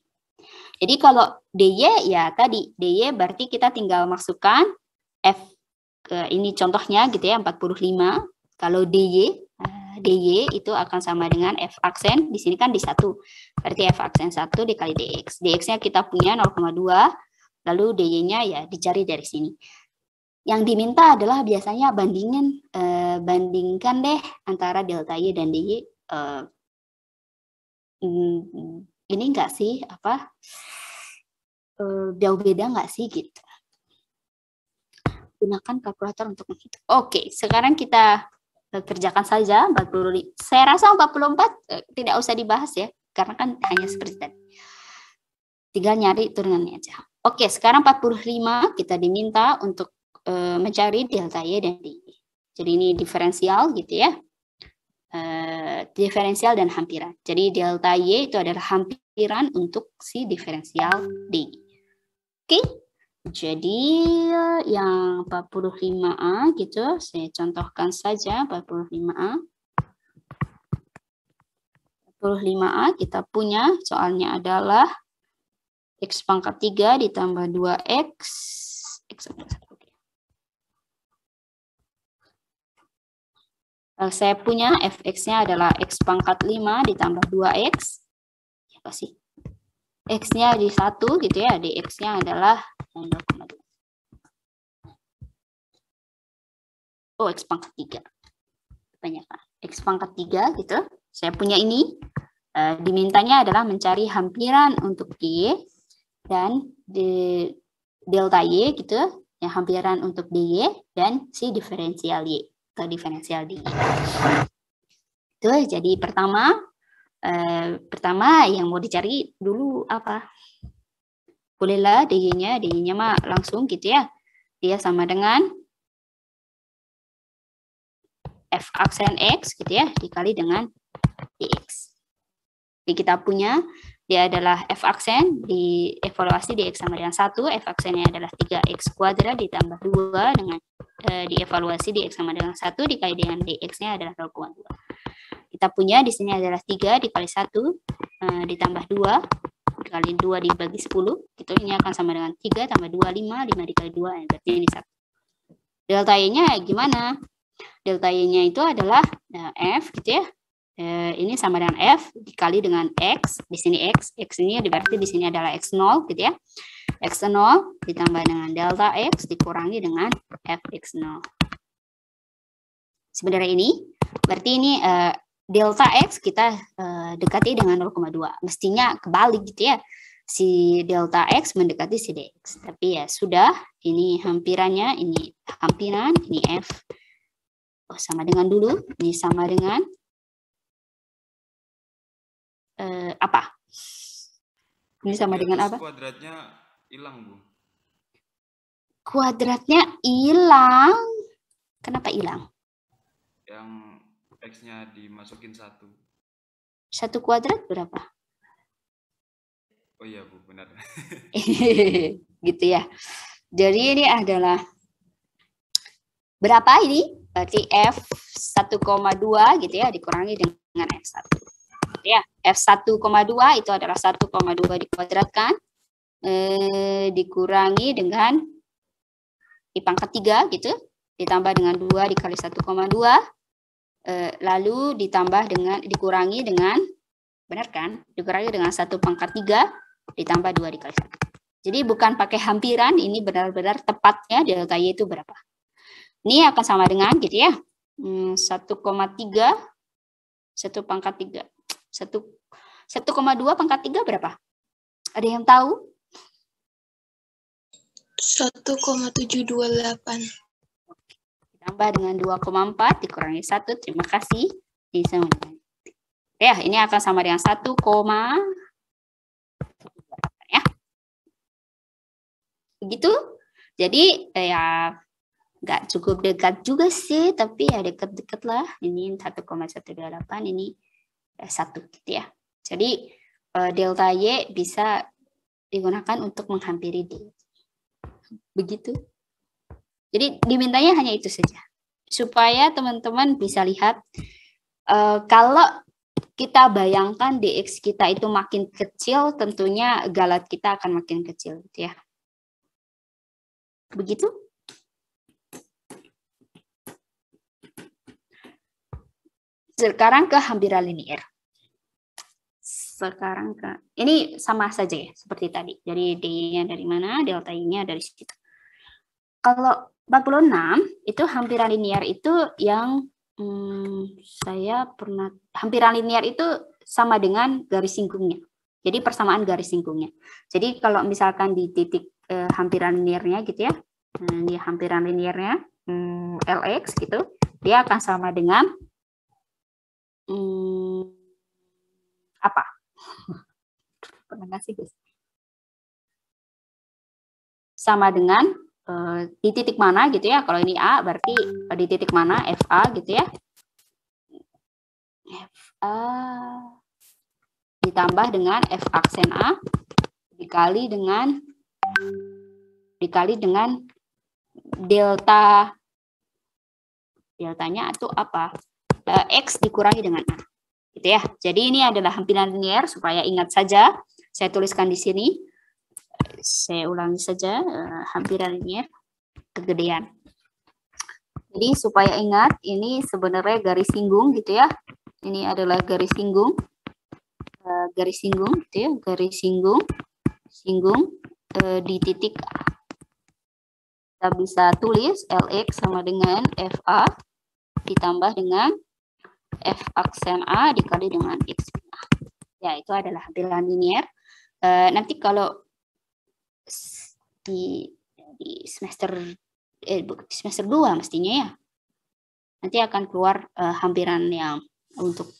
Jadi kalau DY ya tadi DY berarti kita tinggal masukkan F ke ini contohnya gitu ya 45. Kalau DY eh, DY itu akan sama dengan F aksen di sini kan di satu. Berarti F aksen 1 dikali DX. DX-nya kita punya 0,2 lalu DY-nya ya dicari dari sini. Yang diminta adalah biasanya bandingin eh, bandingkan deh antara delta Y dan DY eh, Hmm, ini enggak sih apa uh, jauh beda enggak sih gitu. Gunakan kalkulator untuk menghitung. Oke, sekarang kita uh, kerjakan saja 40. Saya rasa 44 uh, tidak usah dibahas ya, karena kan hanya seperti tadi. Tinggal nyari turunannya aja. Oke, sekarang 45 kita diminta untuk uh, mencari delta Y dan D. Jadi ini diferensial gitu ya. Eh, diferensial dan hampiran. Jadi delta Y itu adalah hampiran untuk si diferensial D. Oke, jadi yang 45A gitu, saya contohkan saja 45A. 45A kita punya soalnya adalah X pangkat 3 ditambah 2X, X saya punya fx-nya adalah x pangkat 5 ditambah 2x. Ya, apa sih? X-nya di 1 gitu ya, dx-nya adalah 0,2. Oh, x pangkat 3. Kebanyakan. X pangkat 3 gitu. Saya punya ini. Uh, dimintanya adalah mencari hampiran untuk Y dan di delta Y gitu. Yang hampiran untuk DY dan si diferensial Y atau diferensial D. Itu jadi pertama eh, pertama yang mau dicari dulu apa? Bolehlah DY-nya, DY-nya mah langsung gitu ya. Dia sama dengan F aksen X gitu ya, dikali dengan DX. Jadi kita punya dia adalah f aksen di evaluasi di x sama dengan 1, f aksennya adalah 3x kuadrat ditambah 2 dengan e, dievaluasi di x sama dengan 1 dikali dengan dx-nya adalah 0,2. Kita punya di sini adalah 3 dikali 1 e, eh, ditambah 2 dikali 2 dibagi 10, itu ini akan sama dengan 3 tambah 2, 5, 5 dikali 2, eh, berarti ini 1. Delta Y-nya gimana? Delta Y-nya itu adalah nah, F gitu ya, eh, ini sama dengan F dikali dengan X, di sini X, X ini berarti di sini adalah X0 gitu ya. X0 ditambah dengan delta X dikurangi dengan Fx0. Sebenarnya ini, berarti ini eh, delta X kita eh, dekati dengan 0,2. Mestinya kebalik gitu ya. Si delta X mendekati si DX. Tapi ya sudah, ini hampirannya, ini hampiran, ini F. Oh, sama dengan dulu, ini sama dengan eh, apa? Ini sama dengan apa? Kuadratnya hilang, Bu. Kuadratnya hilang. Kenapa hilang? Yang X-nya dimasukin satu. Satu kuadrat berapa? Oh iya, Bu, benar. gitu ya. Jadi ini adalah berapa ini? Berarti F 1,2 gitu ya dikurangi dengan F1 ya. F1,2 itu adalah 1,2 dikuadratkan eh, dikurangi dengan di pangkat 3 gitu, ditambah dengan 2 dikali 1,2 eh, lalu ditambah dengan dikurangi dengan benar kan? Dikurangi dengan 1 pangkat 3 ditambah 2 dikali 1. Jadi bukan pakai hampiran, ini benar-benar tepatnya delta Y itu berapa. Ini akan sama dengan gitu ya. 1,3 hmm, 1 pangkat 3 satu 1,2 pangkat 3 berapa? Ada yang tahu? 1,728. Ditambah dengan 2,4 dikurangi 1. Terima kasih. Ini sama dengan Ya, ini akan sama dengan 1, ya. Begitu. Jadi ya nggak cukup dekat juga sih, tapi ya dekat-dekat lah. Ini 1,128, ini satu gitu ya. Jadi uh, delta Y bisa digunakan untuk menghampiri D. Begitu. Jadi dimintanya hanya itu saja. Supaya teman-teman bisa lihat eh, kalau kita bayangkan dx kita itu makin kecil, tentunya galat kita akan makin kecil gitu ya. Begitu? Sekarang ke hampiran linear. Sekarang ke ini sama saja ya seperti tadi. Jadi D-nya dari mana, delta I-nya dari situ. Kalau 46 itu hampiran linear itu yang hmm, saya pernah hampiran linear itu sama dengan garis singgungnya. Jadi persamaan garis singgungnya. Jadi kalau misalkan di titik eh, hampiran linearnya gitu ya, nah, di hampiran linearnya hmm, Lx gitu, dia akan sama dengan hmm, apa? Pernah sih guys? Sama dengan eh, di titik mana gitu ya. Kalau ini A berarti eh, di titik mana FA gitu ya. FA ditambah dengan F aksen A dikali dengan dikali dengan delta deltanya itu apa? Eh, X dikurangi dengan A. Gitu ya. Jadi ini adalah hampiran linear supaya ingat saja. Saya tuliskan di sini. Saya ulangi saja eh, hampiran linear kegedean. Jadi supaya ingat ini sebenarnya garis singgung gitu ya. Ini adalah garis singgung. Eh, garis singgung gitu ya, garis singgung singgung eh, di titik A. Kita bisa tulis Lx sama dengan FA ditambah dengan F aksen A dikali dengan X. Ya, itu adalah hampiran linear. Eh, nanti kalau di, di semester eh, semester 2 mestinya ya. Nanti akan keluar eh, hampiran yang untuk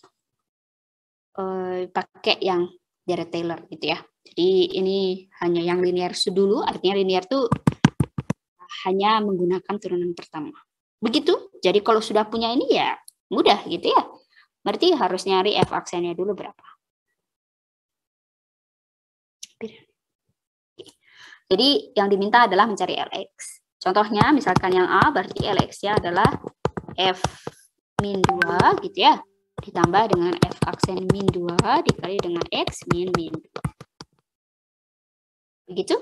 eh, pakai yang Jared Taylor gitu ya. Jadi ini hanya yang linear dulu, artinya linear itu hanya menggunakan turunan pertama. Begitu. Jadi kalau sudah punya ini ya mudah gitu ya. Berarti harus nyari F aksennya dulu berapa. Jadi yang diminta adalah mencari LX. Contohnya misalkan yang A berarti LX-nya adalah F min 2 gitu ya. Ditambah dengan F aksen min 2 dikali dengan X min min 2. Begitu?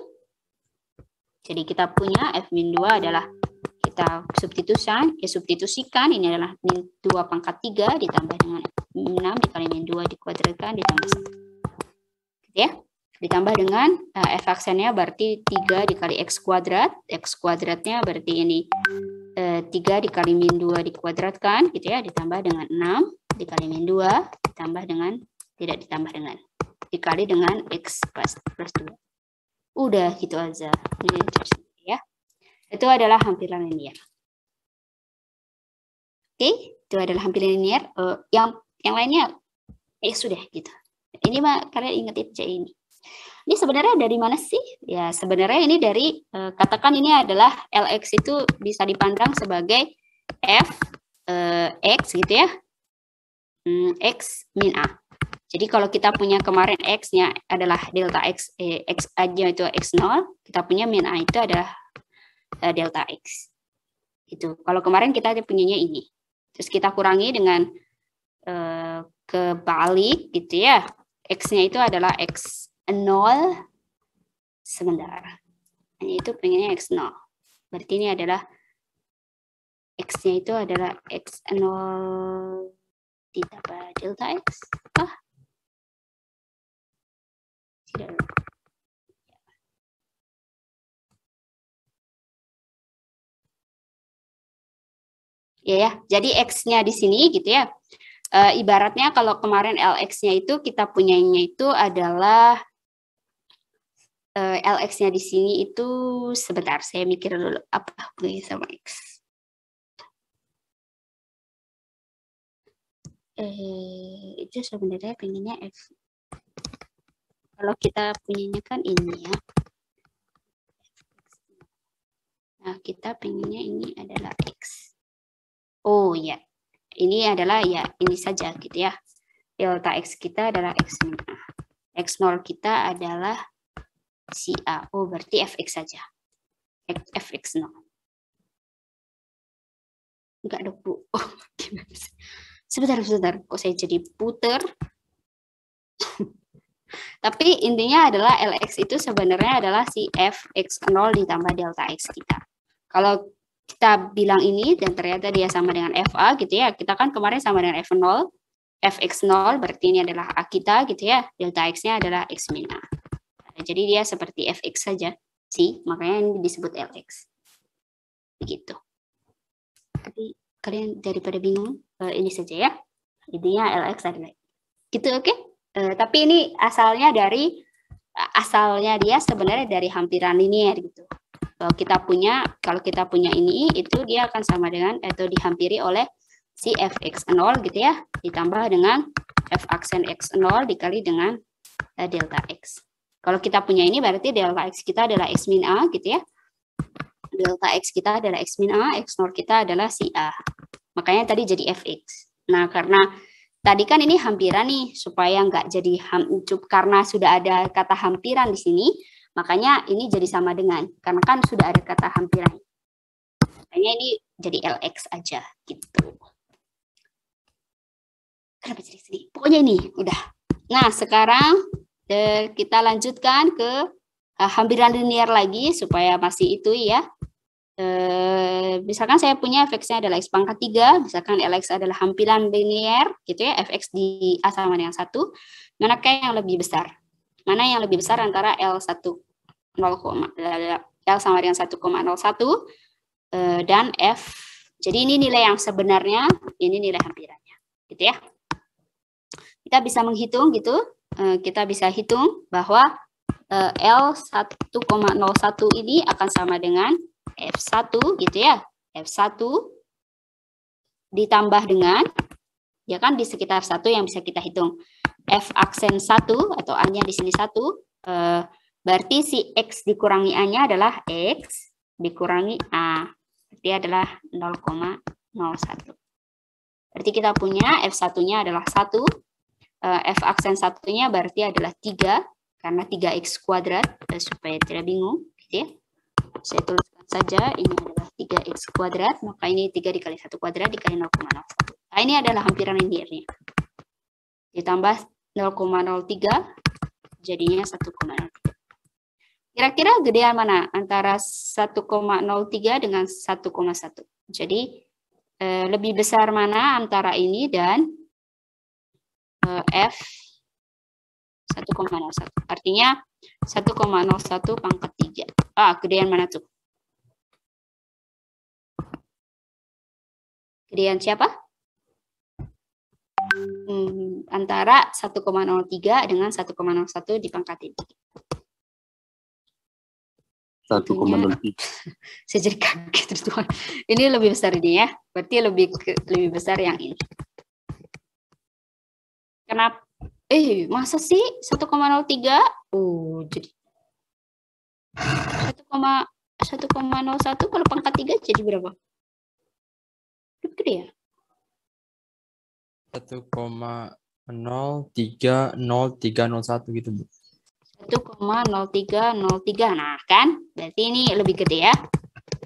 Jadi kita punya F min 2 adalah kita substitusikan, ya substitusikan ini adalah min 2 pangkat 3 ditambah dengan 6 dikali min 2 dikuadratkan ditambah 1. Gitu ya. Ditambah dengan eh, f aksennya berarti 3 dikali x kuadrat. X kuadratnya berarti ini eh, 3 dikali min 2 dikuadratkan gitu ya. Ditambah dengan 6 dikali min 2 ditambah dengan tidak ditambah dengan dikali dengan x plus plus 2. Udah gitu aja. Ini. Itu adalah hampiran linear. Oke, itu adalah hampiran linear. Eh, yang yang lainnya eh sudah gitu. Ini mah kalian ingetin aja ini. Ini sebenarnya dari mana sih? Ya sebenarnya ini dari eh, katakan ini adalah LX itu bisa dipandang sebagai F eh, X gitu ya. Hmm, X min A. Jadi kalau kita punya kemarin X-nya adalah delta X, eh, X aja itu X0, kita punya min A itu adalah eh, delta X. Gitu. Kalau kemarin kita punyanya ini. Terus kita kurangi dengan eh, kebalik gitu ya. X-nya itu adalah X 0 sebentar. Hanya itu pengennya X0. Berarti ini adalah X-nya itu adalah X0 ditambah delta X. Ah. Tidak. Ya ya, jadi X-nya di sini gitu ya. Eh, ibaratnya kalau kemarin LX-nya itu kita punyanya itu adalah eh, LX-nya di sini itu sebentar saya mikir dulu apa hubungannya sama X. Eh, itu sebenarnya pengennya F. Kalau kita punyanya kan ini ya. Nah, kita pengennya ini adalah X. Oh ya, ini adalah ya ini saja gitu ya. Delta X kita adalah X min A. X0 kita adalah si A. Oh berarti Fx saja. F- Fx0. Enggak dong, Bu. Oh? Sebentar, sebentar. Kok saya jadi puter? Tapi intinya adalah LX itu sebenarnya adalah si Fx0 ditambah delta X kita. Kalau kita bilang ini dan ternyata dia sama dengan FA gitu ya, kita kan kemarin sama dengan F0, Fx0 berarti ini adalah A kita gitu ya, delta X-nya adalah X min A. Nah, jadi dia seperti Fx saja sih, makanya ini disebut LX. Begitu. Tapi kalian daripada bingung, uh, ini saja ya. Intinya LX adalah gitu oke? Okay? Uh, tapi ini asalnya dari asalnya dia sebenarnya dari hampiran linear gitu. Kalau kita punya kalau kita punya ini itu dia akan sama dengan atau dihampiri oleh si fx0 gitu ya ditambah dengan f aksen x0 dikali dengan uh, delta x. Kalau kita punya ini berarti delta x kita adalah x min a gitu ya. Delta x kita adalah x min a, x0 kita adalah si a. Makanya tadi jadi fx. Nah, karena Tadi kan ini hampiran nih, supaya nggak jadi ham, karena sudah ada kata hampiran di sini, makanya ini jadi sama dengan, karena kan sudah ada kata hampiran. Makanya ini jadi LX aja, gitu. Kenapa jadi sini? Pokoknya ini, udah. Nah, sekarang eh, kita lanjutkan ke eh, hampiran linear lagi, supaya masih itu ya. Eh, misalkan saya punya fx-nya adalah x pangkat 3, misalkan lx adalah hampiran linear, gitu ya, fx di A sama dengan 1, manakah yang lebih besar? Mana yang lebih besar antara L1 0, L sama dengan 1,01 eh, dan F. Jadi ini nilai yang sebenarnya, ini nilai hampirannya, gitu ya. Kita bisa menghitung gitu, eh, kita bisa hitung bahwa eh, L1,01 ini akan sama dengan F1 gitu ya. F1 ditambah dengan ya kan di sekitar satu yang bisa kita hitung. F aksen 1 atau A-nya di sini 1 eh, berarti si X dikurangi A-nya adalah X dikurangi A. Berarti adalah 0,01. Berarti kita punya F1-nya adalah 1. Eh, F aksen satunya berarti adalah 3 karena 3X kuadrat eh, supaya tidak bingung gitu ya. Saya tulis saja ini adalah 3x kuadrat, maka ini 3 dikali 1 kuadrat dikali 0,01. Nah, ini adalah hampiran linearnya. Ditambah 0,03 jadinya 1,03. Kira-kira gedean mana antara 1,03 dengan 1,1? Jadi eh, lebih besar mana antara ini dan eh, F 1,01. Artinya 1,01 pangkat 3. Ah, gedean mana tuh? Gedean siapa? Hmm, antara 1,03 dengan 1,01 dipangkatin. 1,03. Saya jadi kaget terus Tuhan. Ini lebih besar ini ya. Berarti lebih lebih besar yang ini. Kenapa? Eh, masa sih 1,03? Oh, jadi 1,1,01 kalau pangkat 3 jadi berapa? gede ya? 1,03031 gitu, Bu. 1,0303. Nah, kan? Berarti ini lebih gede ya.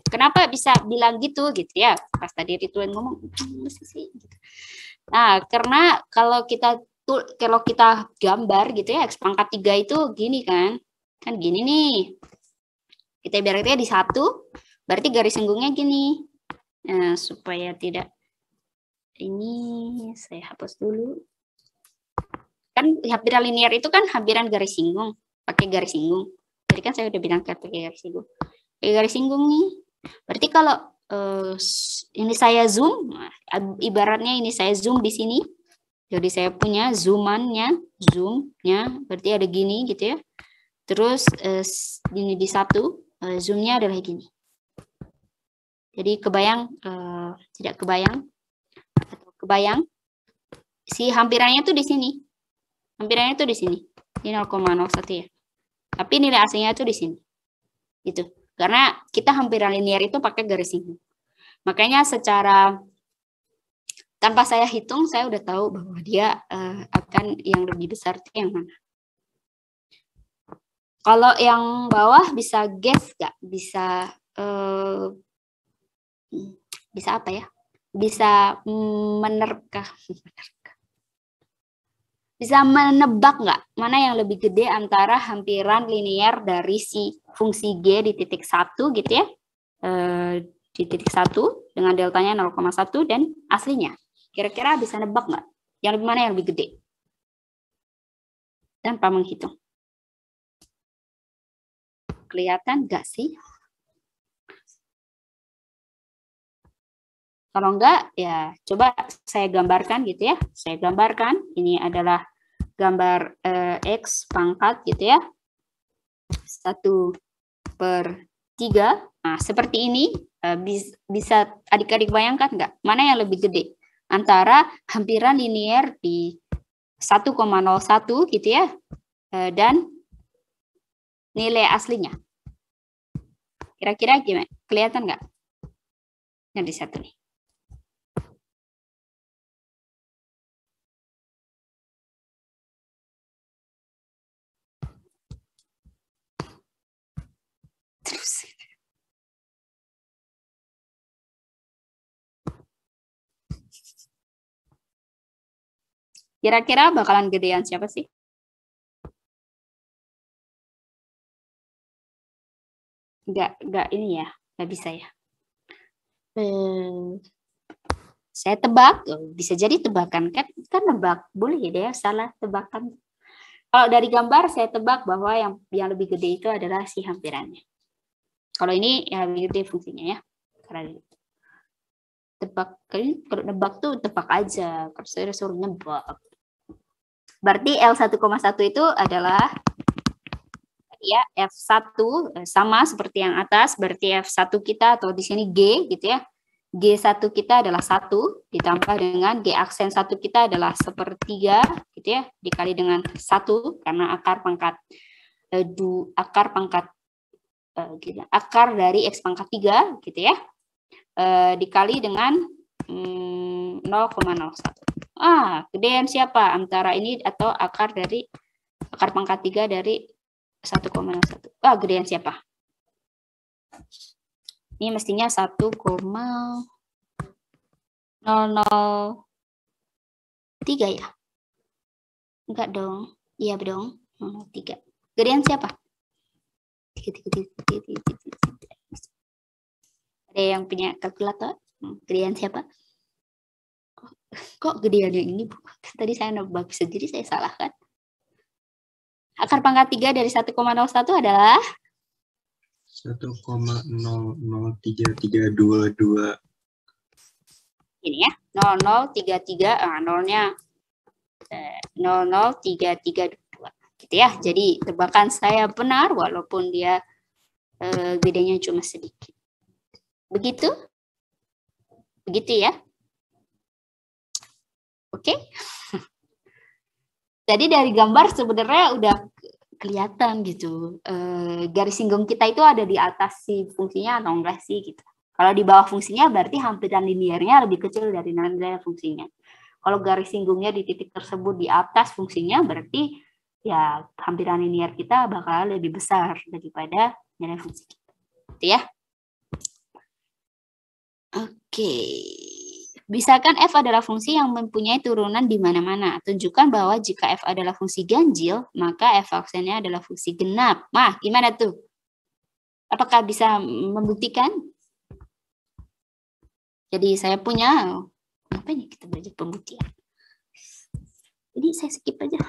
Kenapa bisa bilang gitu gitu ya? Pas tadi Ridwan ngomong, hmm, sih gitu. Nah, karena kalau kita kalau kita gambar gitu ya, X pangkat 3 itu gini kan. Kan gini nih. Kita ibaratnya di satu, berarti garis senggungnya gini. Nah, supaya tidak ini saya hapus dulu. Kan hampiran linear itu kan hampiran garis singgung, pakai garis singgung. Tadi kan saya udah bilang kan pakai garis singgung. Pakai garis singgung nih. Berarti kalau uh, ini saya zoom, ibaratnya ini saya zoom di sini. Jadi saya punya zoomannya, zoomnya, berarti ada gini gitu ya. Terus uh, ini di satu, uh, zoomnya adalah gini. Jadi kebayang, uh, tidak kebayang, kebayang, si hampirannya tuh di sini. Hampirannya tuh di sini. Ini 0,01 ya. Tapi nilai aslinya tuh di sini. Gitu. Karena kita hampiran linear itu pakai garis ini. Makanya secara tanpa saya hitung, saya udah tahu bahwa dia uh, akan yang lebih besar itu yang mana. Kalau yang bawah bisa guess gak? Bisa uh, bisa apa ya? Bisa menerka, bisa menebak nggak? Mana yang lebih gede antara hampiran linear dari si fungsi g di titik satu gitu ya? Eh, di titik satu dengan deltanya 0,1 dan aslinya. Kira-kira bisa nebak nggak? Yang lebih mana yang lebih gede? Tanpa menghitung. Kelihatan nggak sih Kalau enggak, ya coba saya gambarkan gitu ya. Saya gambarkan, ini adalah gambar eh, X pangkat gitu ya. 1 per 3. Nah, seperti ini eh, bisa adik-adik bayangkan enggak? Mana yang lebih gede? Antara hampiran linier di 1,01 gitu ya, eh, dan nilai aslinya. Kira-kira gimana? Kelihatan nggak? Yang di satu nih. Kira-kira bakalan gedean siapa sih? Enggak, enggak ini ya, enggak bisa ya. Hmm, saya tebak, bisa jadi tebakan kan, kan nebak, boleh ya salah tebakan. Kalau dari gambar saya tebak bahwa yang yang lebih gede itu adalah si hampirannya. Kalau ini ya gede fungsinya ya, karena tebak kalau nebak tuh tebak aja kalau saya suruh nebak Berarti L1,1 itu adalah ya F1 eh, sama seperti yang atas, berarti F1 kita atau di sini G gitu ya. G1 kita adalah 1 ditambah dengan G aksen 1 kita adalah sepertiga gitu ya, dikali dengan 1 karena akar pangkat eh, du, akar pangkat eh, gitu, akar dari X pangkat 3 gitu ya. Eh, dikali dengan mm, 0,01. Ah, gedean siapa? Antara ini atau akar dari akar pangkat 3 dari 1,01. Ah, gedean siapa? Ini mestinya 1,003 ya? Enggak dong. Iya dong. 0,3. Gedean siapa? Ada yang punya kalkulator? Hmm, gedean siapa? kok gedean yang ini bu? Tadi saya nebak sendiri, saya salah kan? Akar pangkat 3 dari 1,01 adalah? 1,003322. Ini ya, 0033, ah, nolnya eh, 00332. Gitu ya, jadi tebakan saya benar walaupun dia eh, bedanya cuma sedikit. Begitu? Begitu ya? Oke. Okay? Jadi dari gambar sebenarnya udah kelihatan gitu. E, garis singgung kita itu ada di atas si fungsinya atau enggak sih gitu. Kalau di bawah fungsinya berarti hampiran linearnya lebih kecil dari nilai fungsinya. Kalau garis singgungnya di titik tersebut di atas fungsinya berarti ya hampiran linear kita bakal lebih besar daripada nilai fungsi kita. Gitu ya. Oke. Okay. Misalkan f adalah fungsi yang mempunyai turunan di mana-mana. Tunjukkan bahwa jika f adalah fungsi ganjil, maka f aksennya adalah fungsi genap. Nah, gimana tuh? Apakah bisa membuktikan? Jadi saya punya, apa ini kita belajar pembuktian. Jadi saya skip aja.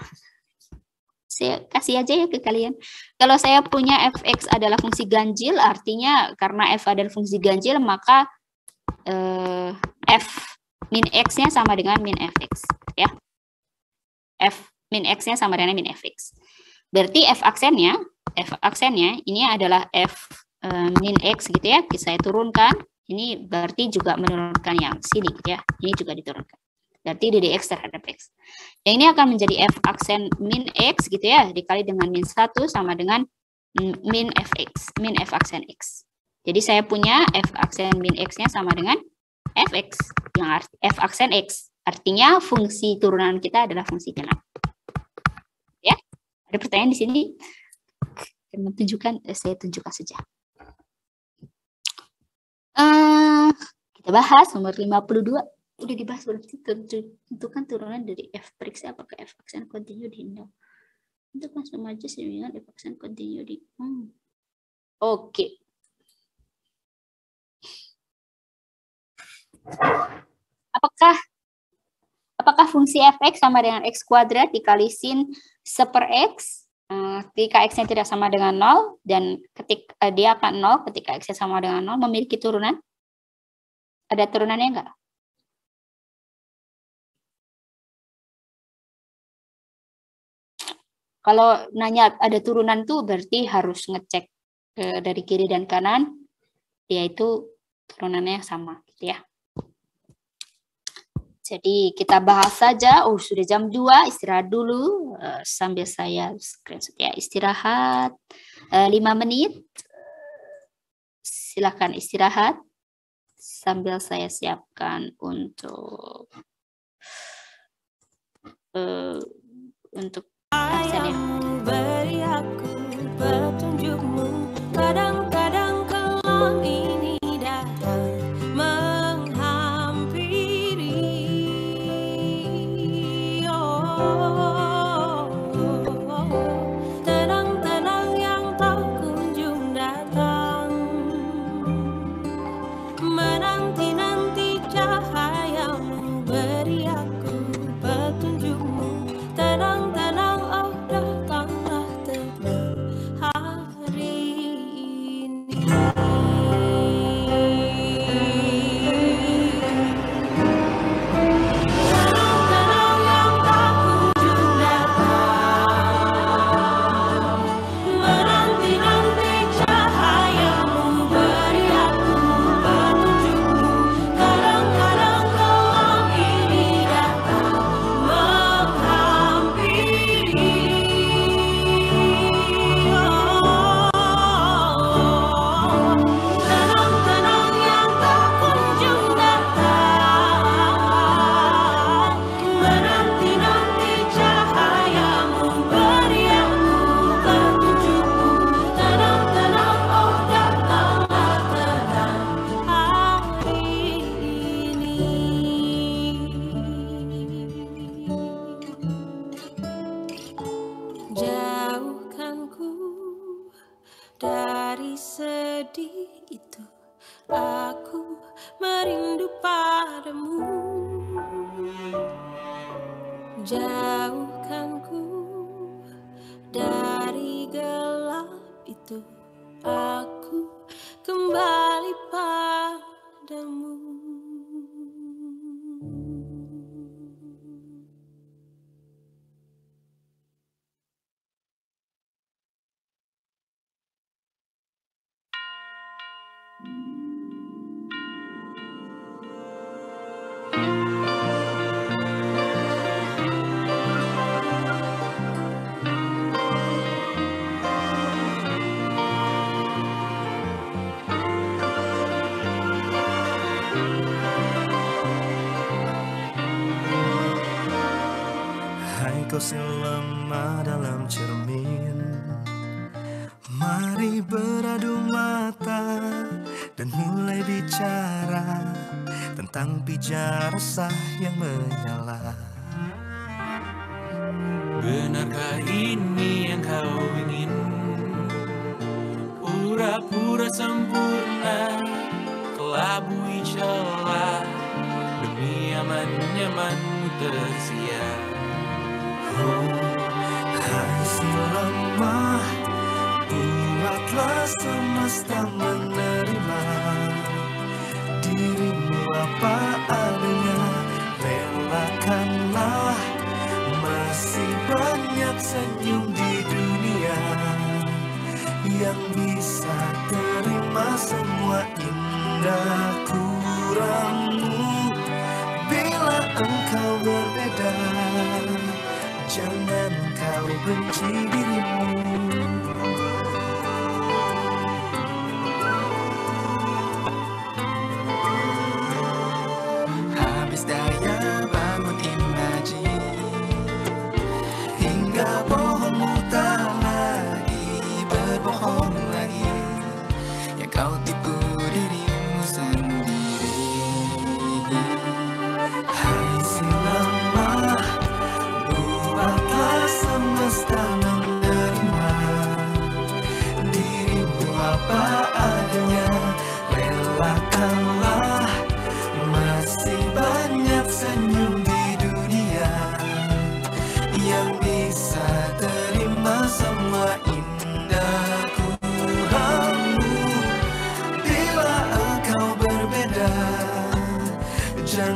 Saya kasih aja ya ke kalian. Kalau saya punya fx adalah fungsi ganjil, artinya karena f adalah fungsi ganjil, maka eh, f min x-nya sama dengan min fx ya. f min x-nya sama dengan min fx. Berarti f aksennya, f aksennya ini adalah f uh, min x gitu ya. Saya turunkan. Ini berarti juga menurunkan yang sini ya. Ini juga diturunkan. Berarti ddx terhadap x. Yang ini akan menjadi f aksen min x gitu ya, dikali dengan min 1 sama dengan min fx, min f aksen x. Jadi saya punya f aksen min x-nya sama dengan fx yang arti, f aksen x. Artinya fungsi turunan kita adalah fungsi genap. Ya, ada pertanyaan di sini? Dan menunjukkan, eh, saya tunjukkan saja. Uh, Kita bahas nomor 52. Udah dibahas berarti tentu- tentukan turunan dari f periksa apakah f aksen kontinu di nol. Tentukan semua aja sehubungan f aksen kontinu di hmm. Oke. Apakah apakah fungsi fx sama dengan x kuadrat dikali sin seper x Eh, ketika x-nya tidak sama dengan 0 dan ketika eh, dia akan 0 ketika x-nya sama dengan 0 memiliki turunan? Ada turunannya enggak? Kalau nanya ada turunan tuh berarti harus ngecek eh, dari kiri dan kanan, yaitu turunannya sama, gitu ya. Jadi kita bahas saja. Oh, sudah jam 2, istirahat dulu eh, sambil saya screenshot ya. Istirahat eh, 5 menit. Silakan istirahat sambil saya siapkan untuk eh, untuk absennya. Beri aku petunjukmu Kadang-kadang kelam resah yang menyala Benarkah ini yang kau ingin? Pura-pura sempurna, kelabui celah demi aman nyamanmu tersiar. Hai si lemah Buatlah semesta Yang bisa terima semua indah kurangmu Bila engkau berbeda Jangan kau benci dirimu. Habis daya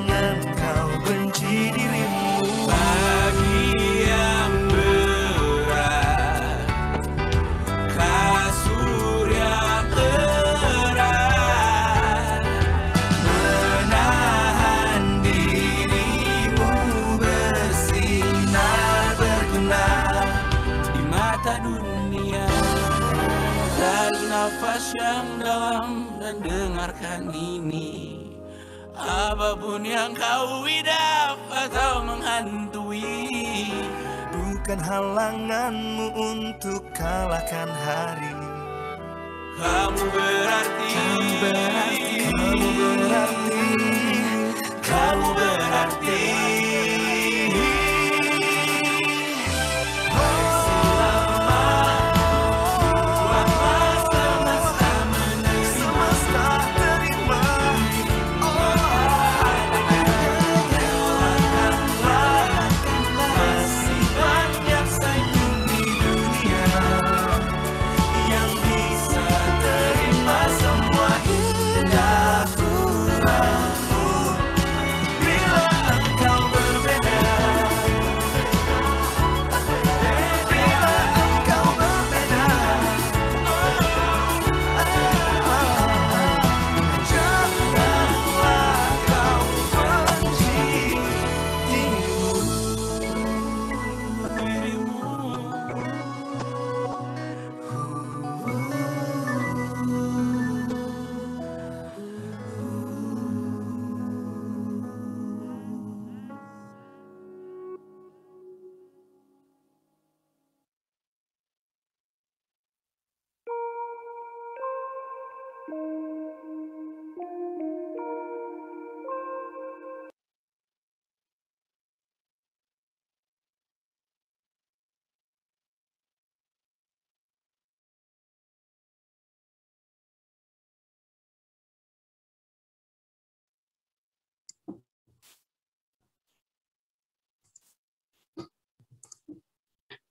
Jangan kau benci dirimu Apa pun yang kau idap atau menghantui Bukan halanganmu untuk kalahkan hari. Kamu berarti. Kamu berarti. Kamu berarti. Kamu berarti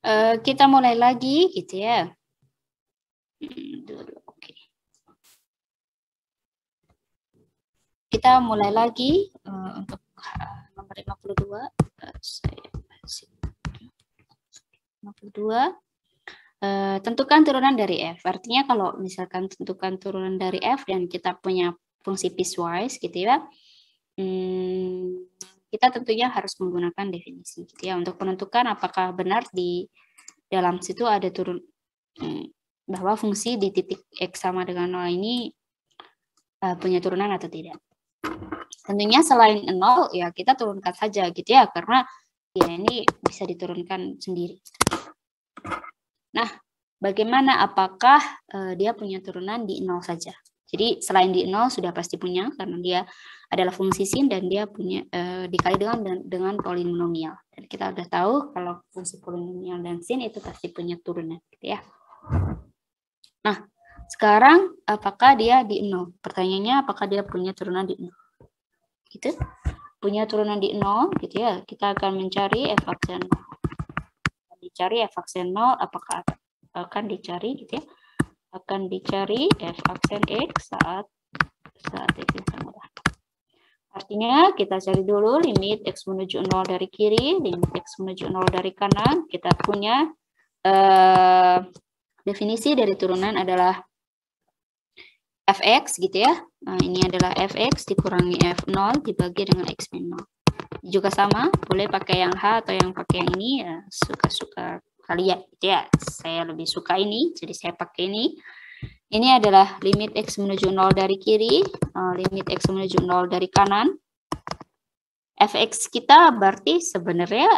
Eh, kita mulai lagi gitu ya. Hmm, dulu, oke. Kita mulai lagi eh, untuk eh, nomor 52. Eh, saya kasih 52. Eh, tentukan turunan dari F. Artinya kalau misalkan tentukan turunan dari F dan kita punya fungsi piecewise gitu ya. hmm, kita tentunya harus menggunakan definisi gitu ya untuk menentukan apakah benar di dalam situ ada turun hmm, bahwa fungsi di titik x sama dengan 0 ini eh, punya turunan atau tidak. Tentunya selain 0 ya kita turunkan saja gitu ya karena ya ini bisa diturunkan sendiri. Nah, bagaimana apakah eh, dia punya turunan di 0 saja? Jadi selain di 0 sudah pasti punya karena dia adalah fungsi sin dan dia punya eh, dikali dengan dengan polinomial. Dan kita sudah tahu kalau fungsi polinomial dan sin itu pasti punya turunan gitu ya. Nah, sekarang apakah dia di 0? Pertanyaannya apakah dia punya turunan di 0? Gitu. Punya turunan di 0 gitu ya. Kita akan mencari f aksen 0. Dicari f aksen 0 apakah akan dicari gitu ya. Akan dicari f aksen x saat saat x sama lah. Artinya kita cari dulu limit x menuju 0 dari kiri, limit x menuju 0 dari kanan. Kita punya eh, definisi dari turunan adalah fx gitu ya. Nah, ini adalah fx dikurangi f0 dibagi dengan x min 0. Juga sama, boleh pakai yang h atau yang pakai yang ini ya suka-suka kalian gitu ya. Saya lebih suka ini, jadi saya pakai ini. Ini adalah limit x menuju 0 dari kiri, eh, limit x menuju 0 dari kanan. fx kita berarti sebenarnya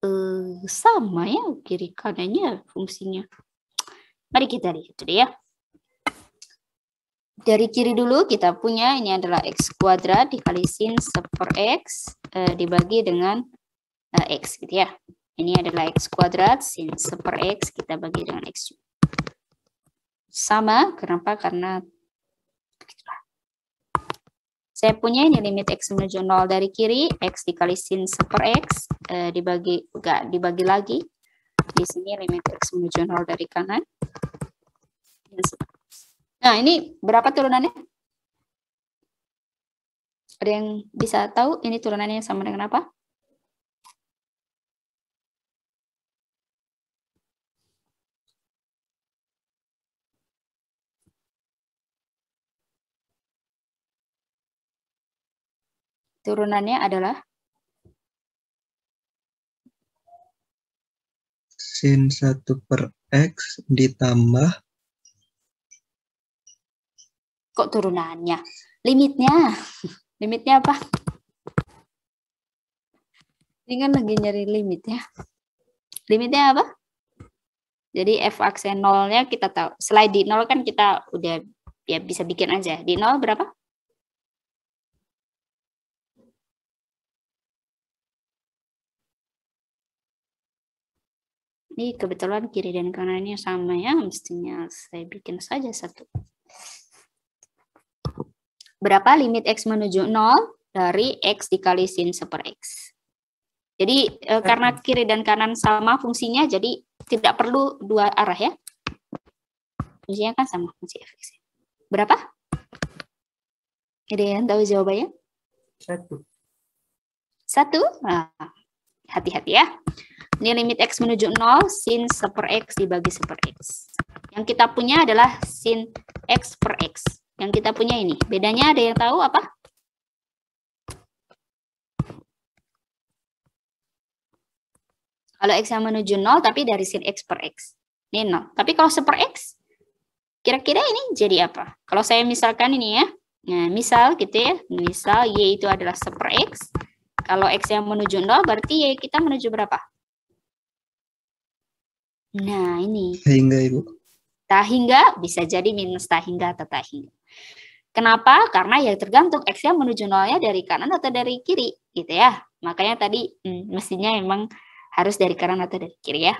eh, sama ya kiri kanannya fungsinya. Mari kita lihat dulu ya. Dari kiri dulu kita punya ini adalah x kuadrat dikali sin seper x eh, dibagi dengan eh, x gitu ya. Ini adalah x kuadrat sin seper x kita bagi dengan x juga. Sama. Kenapa? Karena saya punya ini limit x menuju 0 dari kiri, x dikali sin 1 per x, eh, dibagi, enggak, dibagi lagi. Di sini limit x menuju 0 dari kanan. Nah, ini berapa turunannya? Ada yang bisa tahu ini turunannya sama dengan apa? Turunannya adalah sin 1 per X ditambah kok turunannya? Limitnya. Limitnya apa? Ini kan lagi nyari limit ya. Limitnya apa? Jadi f aksen nolnya kita tahu. Selain di nol kan kita udah ya bisa bikin aja. Di nol berapa? Ini kebetulan kiri dan kanannya sama ya. Mestinya saya bikin saja satu. Berapa limit x menuju 0 dari x dikali sin 1 per x. Jadi eh, karena kiri dan kanan sama fungsinya, jadi tidak perlu dua arah ya. Fungsinya kan sama fungsi fx. Berapa? Ada yang tahu jawabannya? Satu. Satu? Nah, hati-hati ya. Ini limit x menuju 0, sin 1 per x dibagi 1 per x. Yang kita punya adalah sin x per x. Yang kita punya ini. Bedanya ada yang tahu apa? Kalau x yang menuju 0, tapi dari sin x per x. Ini 0. Tapi kalau 1 per x, kira-kira ini jadi apa? Kalau saya misalkan ini ya, nah, misal gitu ya, misal y itu adalah 1 per x, kalau x yang menuju 0, berarti y kita menuju berapa? Nah, ini. sehingga Ibu. Tak hingga bisa jadi minus tak hingga atau tak hingga. Kenapa? Karena ya tergantung x yang menuju nolnya dari kanan atau dari kiri, gitu ya. Makanya tadi hmm, mestinya memang harus dari kanan atau dari kiri ya.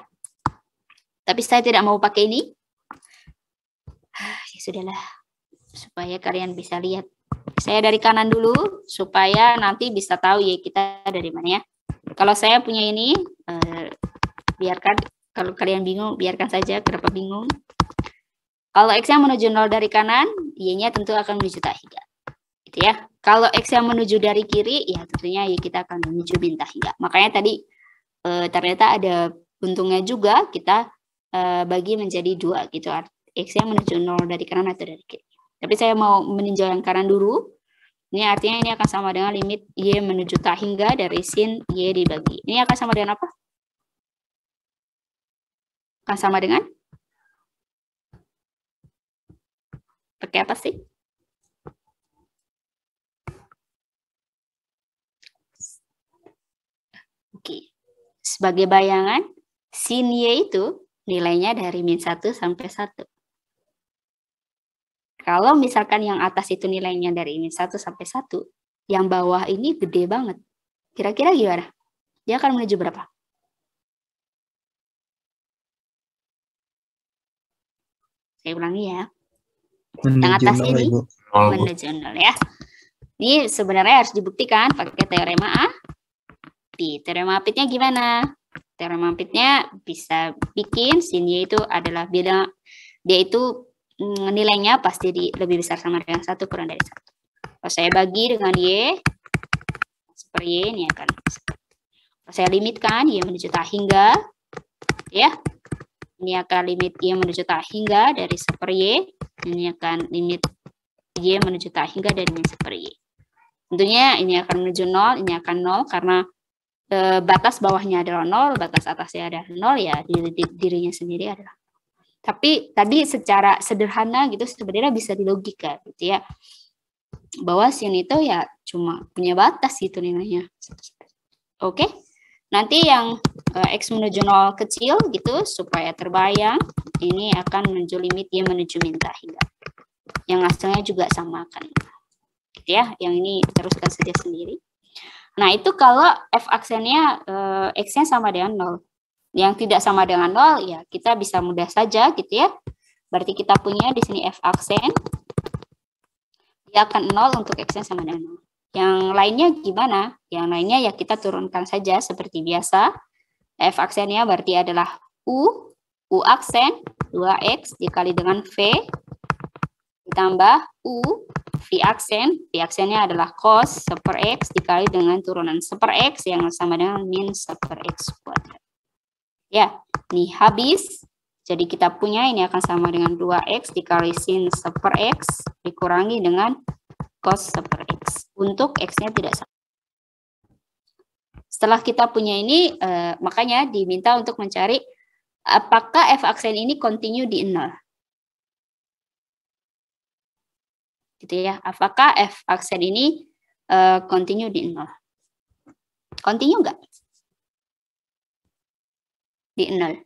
Tapi saya tidak mau pakai ini. Ya sudahlah, supaya kalian bisa lihat. Saya dari kanan dulu supaya nanti bisa tahu ya kita dari mana ya. Kalau saya punya ini, eh, biarkan kalau kalian bingung, biarkan saja. Kenapa bingung? Kalau X yang menuju 0 dari kanan, Y-nya tentu akan menuju tak hingga. Gitu ya. Kalau X yang menuju dari kiri, ya tentunya Y kita akan menuju bintang hingga. Makanya tadi eh, ternyata ada untungnya juga kita eh, bagi menjadi dua gitu. X yang menuju 0 dari kanan atau dari kiri. Tapi saya mau meninjau yang kanan dulu. Ini artinya ini akan sama dengan limit Y menuju tak hingga dari sin Y dibagi. Ini akan sama dengan apa? Akan sama dengan? Pakai apa sih? Oke. Sebagai bayangan, sin Y itu nilainya dari min 1 sampai 1. Kalau misalkan yang atas itu nilainya dari min 1 sampai 1, yang bawah ini gede banget. Kira-kira gimana? Dia akan menuju berapa? Saya ulangi ya. Menuju atas nol, ini? Ibu. Nol, Bu. menuju nol ya. Ini sebenarnya harus dibuktikan pakai teorema A. Di teorema Apitnya gimana? Teorema Apitnya bisa bikin sin Y itu adalah beda dia itu mm, nilainya pasti di, lebih besar sama dengan satu kurang dari satu. Kalau saya bagi dengan Y super Y ini akan seperti. Kalau saya limitkan Y menuju tak hingga ya. Ini akan limit Y menuju tak hingga dari super Y. Ini akan limit Y menuju tak hingga dari min super Y. Tentunya ini akan menuju 0, ini akan 0 karena eh, batas bawahnya adalah 0, batas atasnya adalah 0 ya diri, di- dirinya sendiri adalah. Tapi tadi secara sederhana gitu sebenarnya bisa dilogika gitu ya. Bahwa sin itu ya cuma punya batas gitu nilainya. Oke. Nanti yang eh, x menuju 0 kecil gitu supaya terbayang ini akan menuju limit y menuju min tak hingga. Yang hasilnya juga sama kan. Gitu ya yang ini teruskan saja sendiri. Nah itu kalau f aksennya eh, x-nya sama dengan 0 yang tidak sama dengan 0 ya kita bisa mudah saja gitu ya. Berarti kita punya di sini f aksen. Dia akan 0 untuk x yang sama dengan 0. Yang lainnya gimana? Yang lainnya ya kita turunkan saja seperti biasa. F aksennya berarti adalah U, U aksen 2X dikali dengan V ditambah U, V aksen, V aksennya adalah cos seper X dikali dengan turunan seper X yang sama dengan min seper X kuadrat. Ya, ini habis. Jadi kita punya ini akan sama dengan 2X dikali sin seper X dikurangi dengan cos seper X. Untuk X-nya tidak sama. Setelah kita punya ini, eh, makanya diminta untuk mencari apakah f aksen ini continue di 0. Gitu ya. Apakah f aksen ini eh, continue di 0? Continue enggak? Di 0.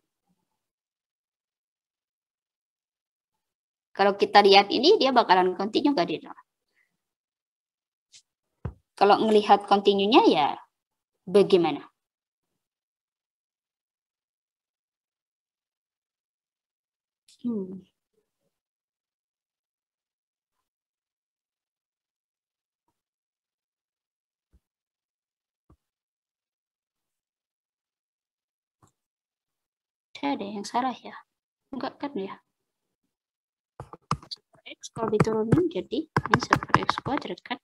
Kalau kita lihat ini, dia bakalan continue enggak di 0? Kalau melihat continue-nya ya bagaimana? Hmm. Saya ada yang salah ya? Enggak kan ya? X kalau diturunin jadi ini super X kuadrat kan?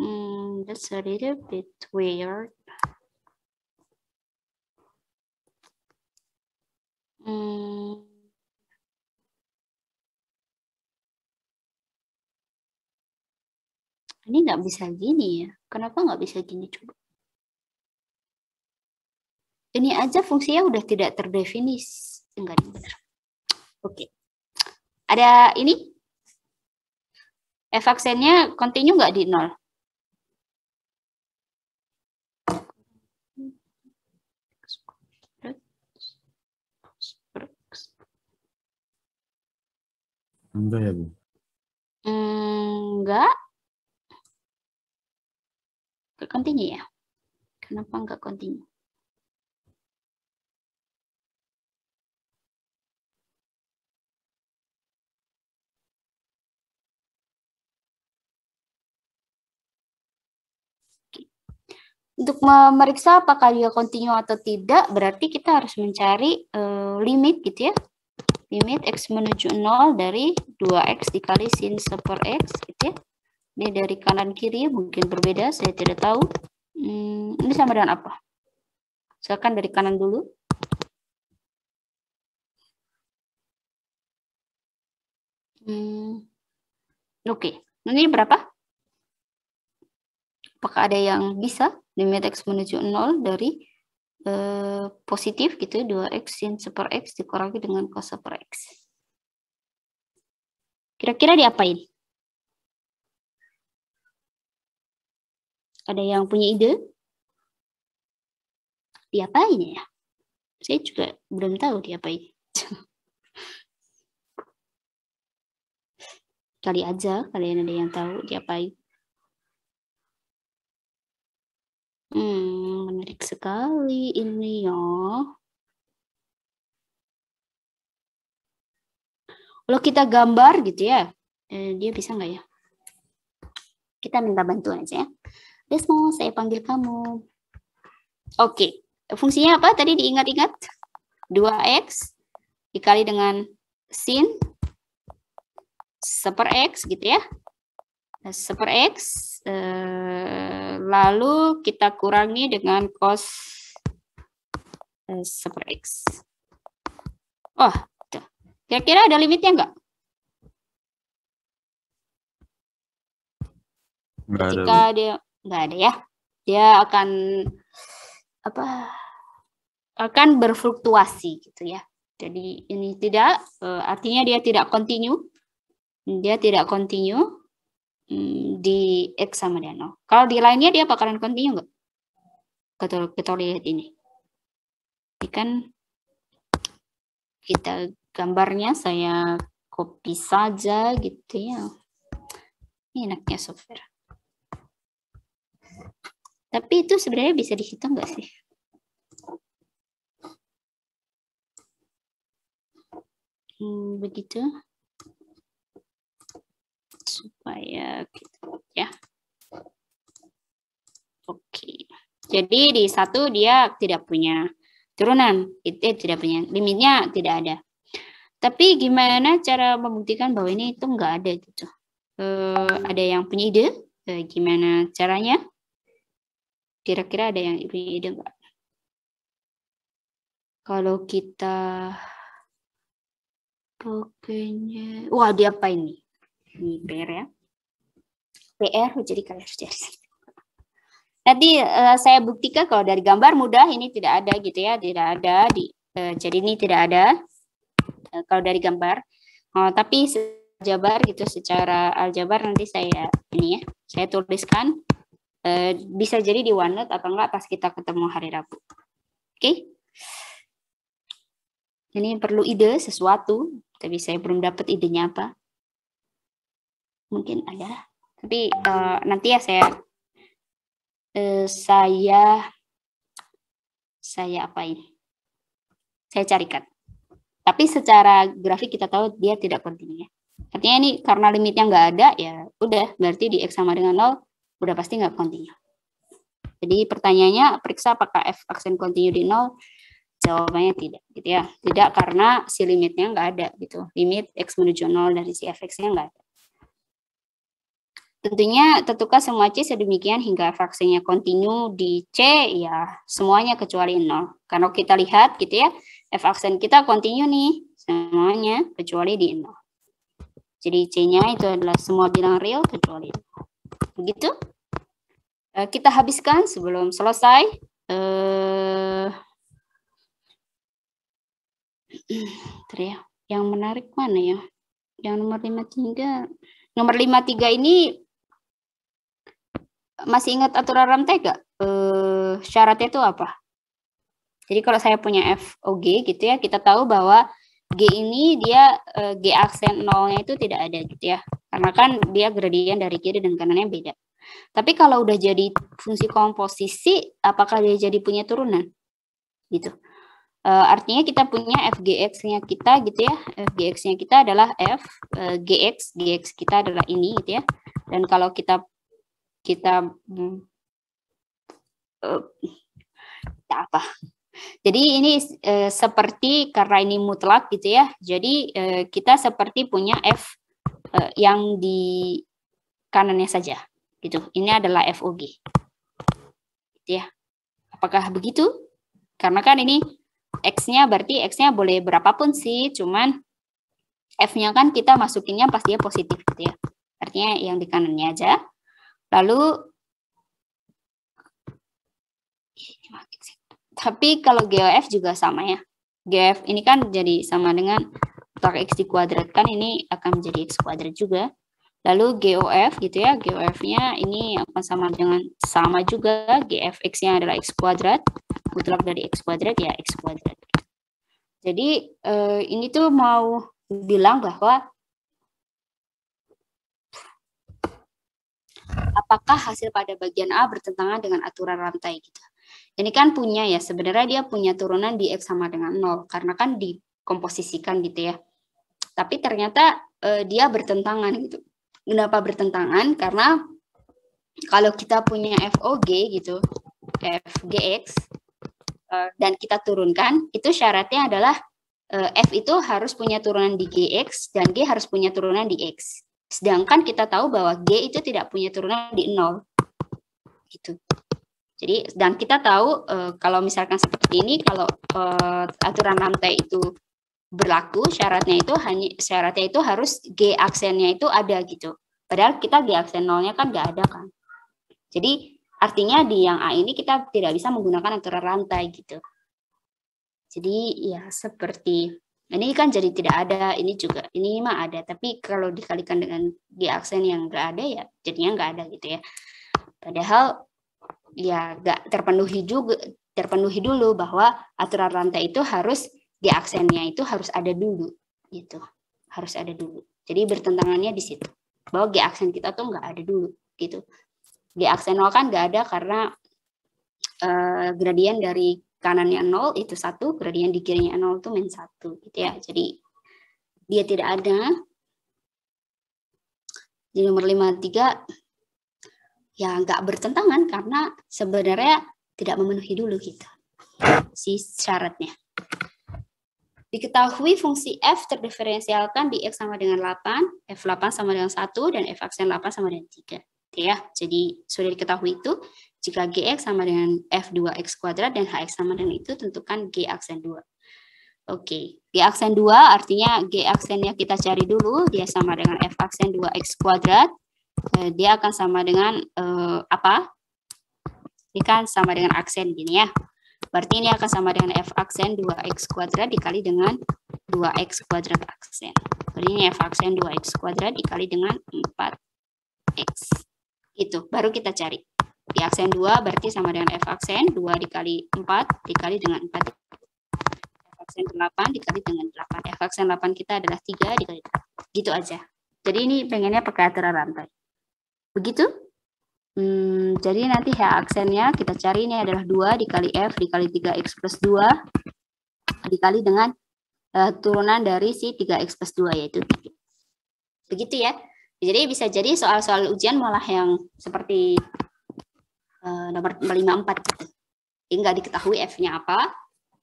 Hmm, that's a little bit weird. Hmm. Ini nggak bisa gini ya. Kenapa nggak bisa gini coba? Ini aja fungsinya udah tidak terdefinisi. Enggak benar. Oke. Ada ini? F aksennya continue nggak di nol? Enggak ya, Bu? Enggak. Enggak continue ya? Kenapa enggak continue? Untuk memeriksa apakah dia continue atau tidak, berarti kita harus mencari eh, limit gitu ya. Limit x menuju 0 dari 2x dikali sin seper x gitu ya. Ini dari kanan kiri mungkin berbeda, saya tidak tahu. Hmm, ini sama dengan apa? Silakan dari kanan dulu. Hmm, Oke, ini berapa? Apakah ada yang bisa limit x menuju 0 dari eh, positif gitu 2x sin seper x dikurangi dengan cos seper x. Kira-kira diapain? Ada yang punya ide? Diapain ya? Saya juga belum tahu diapain. Kali aja kalian ada yang tahu diapain. Hmm, menarik sekali ini ya. Kalau kita gambar gitu ya, eh, dia bisa nggak ya? Kita minta bantuan aja ya. Desmo, saya panggil kamu. Oke, fungsinya apa tadi diingat-ingat? 2x dikali dengan sin seper x gitu ya. Seper x eh, lalu kita kurangi dengan cos eh, seper x. Oh, kira-kira ada limitnya nggak? Enggak ada, Jika dia nggak ada ya, dia akan apa? Akan berfluktuasi gitu ya. Jadi ini tidak, eh, artinya dia tidak continue, dia tidak continue hmm, di x sama dengan 0. Kalau di lainnya dia bakalan continue nggak? Kita, kita lihat ini. Ini kan kita gambarnya saya copy saja gitu ya. Ini enaknya software. Tapi itu sebenarnya bisa dihitung nggak sih? Hmm, begitu. Supaya gitu ya. Oke. Jadi di satu dia tidak punya turunan, itu tidak punya limitnya tidak ada. Tapi gimana cara membuktikan bahwa ini itu enggak ada gitu? Eh, ada yang punya ide? Eh, gimana caranya? Kira-kira ada yang punya ide enggak? Kalau kita pakainya, wah dia apa ini? Ini PR ya. PR jadi kalian harus cari. Nanti eh, saya buktikan kalau dari gambar mudah ini tidak ada gitu ya, tidak ada di eh, jadi ini tidak ada eh, kalau dari gambar. Oh, tapi aljabar gitu secara aljabar nanti saya ini ya, saya tuliskan eh, bisa jadi di OneNote atau enggak pas kita ketemu hari Rabu. Oke? Ini perlu ide sesuatu, tapi saya belum dapat idenya apa. Mungkin ada, tapi eh, nanti ya saya eh, saya saya apain? Saya carikan. Tapi secara grafik kita tahu dia tidak kontinu ya. Artinya ini karena limitnya nggak ada ya udah berarti di X sama dengan 0 udah pasti nggak kontinu. Jadi pertanyaannya periksa apakah f aksen kontinu di 0 jawabannya tidak gitu ya. Tidak karena si limitnya nggak ada gitu. Limit X menuju 0 dari si fx-nya nggak ada. Tentunya tentukan semua C sedemikian hingga f aksennya kontinu di C ya semuanya kecuali 0. Karena kita lihat gitu ya, f aksen kita kontinu nih semuanya kecuali di 0. Jadi C-nya itu adalah semua bilang real kecuali 0. Begitu? Eh, kita habiskan sebelum selesai. Eh ya. Yang menarik mana ya? Yang nomor 53. Nomor 53 ini masih ingat aturan rantai gak? Eh, syaratnya itu apa? Jadi kalau saya punya FOG gitu ya, kita tahu bahwa G ini dia eh, G aksen nolnya itu tidak ada gitu ya. Karena kan dia gradien dari kiri dan kanannya beda. Tapi kalau udah jadi fungsi komposisi, apakah dia jadi punya turunan? Gitu. Eh, artinya kita punya fgx-nya kita gitu ya. fgx-nya kita adalah f eh, gx, gx kita adalah ini gitu ya. Dan kalau kita kita kita apa? Jadi ini eh, seperti karena ini mutlak gitu ya. Jadi eh, kita seperti punya f eh, yang di kanannya saja gitu. Ini adalah FOG. Gitu ya. Apakah begitu? Karena kan ini X-nya berarti X-nya boleh berapapun sih, cuman F-nya kan kita masukinnya pas dia positif gitu ya. Artinya yang di kanannya aja. Lalu tapi kalau GOF juga sama ya. GOF ini kan jadi sama dengan tolak X dikuadratkan ini akan menjadi X kuadrat juga. Lalu GOF gitu ya, GOF-nya ini akan sama dengan sama juga, GF X-nya adalah X kuadrat, mutlak dari X kuadrat ya X kuadrat. Jadi eh, ini tuh mau bilang bahwa apakah hasil pada bagian A bertentangan dengan aturan rantai gitu. Ini kan punya ya, sebenarnya dia punya turunan di X sama dengan 0, karena kan dikomposisikan gitu ya. Tapi ternyata eh, dia bertentangan gitu. Kenapa bertentangan? Karena kalau kita punya FOG gitu, FGX, eh, dan kita turunkan, itu syaratnya adalah eh, F itu harus punya turunan di GX, dan G harus punya turunan di X. Sedangkan kita tahu bahwa G itu tidak punya turunan di 0. Gitu. Jadi dan kita tahu eh, kalau misalkan seperti ini kalau eh, aturan rantai itu berlaku syaratnya itu hanya syaratnya itu harus G aksennya itu ada gitu. Padahal kita G aksen nolnya kan nggak ada kan. Jadi artinya di yang A ini kita tidak bisa menggunakan aturan rantai gitu. Jadi ya seperti ini kan jadi tidak ada, ini juga ini mah ada, tapi kalau dikalikan dengan G aksen yang nggak ada ya jadinya nggak ada gitu ya. Padahal ya nggak terpenuhi juga terpenuhi dulu bahwa aturan rantai itu harus G aksennya itu harus ada dulu gitu. Harus ada dulu. Jadi bertentangannya di situ. Bahwa G aksen kita tuh nggak ada dulu gitu. G aksen nol kan nggak ada karena eh, gradien dari kanannya nol itu satu gradien di kirinya nol itu min satu gitu ya jadi dia tidak ada. Di nomor 53 ya nggak bertentangan karena sebenarnya tidak memenuhi dulu gitu si syaratnya. Diketahui fungsi f terdiferensialkan di x sama dengan 8, f8 sama dengan 1, dan f aksen 8 sama dengan 3. Ya, jadi sudah diketahui itu, jika gx sama dengan f2x kuadrat dan hx sama dengan itu, tentukan g aksen 2. Oke, g aksen 2 artinya g aksennya kita cari dulu, dia sama dengan f aksen 2x kuadrat, Eh, dia akan sama dengan eh, apa? Ini kan sama dengan aksen gini ya. Berarti ini akan sama dengan f aksen 2x kuadrat dikali dengan 2x kuadrat aksen. Jadi ini f aksen 2x kuadrat dikali dengan 4x. Itu, baru kita cari. Di aksen 2 berarti sama dengan f aksen 2 dikali 4 dikali dengan 4. F aksen 8 dikali dengan 8. F aksen 8 kita adalah 3 dikali 8. Gitu aja. Jadi ini pengennya pakai aturan rantai. Begitu? Hmm, jadi nanti H aksennya kita cari ini adalah 2 dikali F dikali 3X plus 2 dikali dengan eh, turunan dari si 3X plus 2 yaitu 3. Begitu ya. Jadi bisa jadi soal-soal ujian malah yang seperti eh, nomor 54 gitu. Jadi nggak diketahui F-nya apa.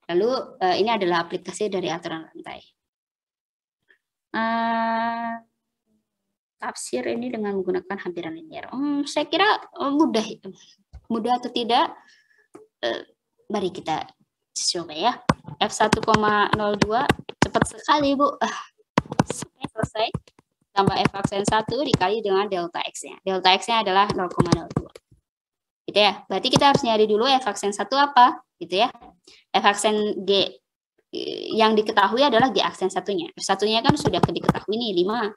Lalu eh, ini adalah aplikasi dari aturan rantai. Eh, tafsir ini dengan menggunakan hampiran linear. Hmm, saya kira mudah. Mudah atau tidak? Eh, mari kita coba ya. F1,02 cepat sekali, Bu. Sampai selesai. Tambah F aksen 1 dikali dengan delta X-nya. Delta X-nya adalah 0,02. Gitu ya. Berarti kita harus nyari dulu F aksen 1 apa? Gitu ya. F aksen G eh, yang diketahui adalah G aksen satunya. Satunya kan sudah diketahui nih 5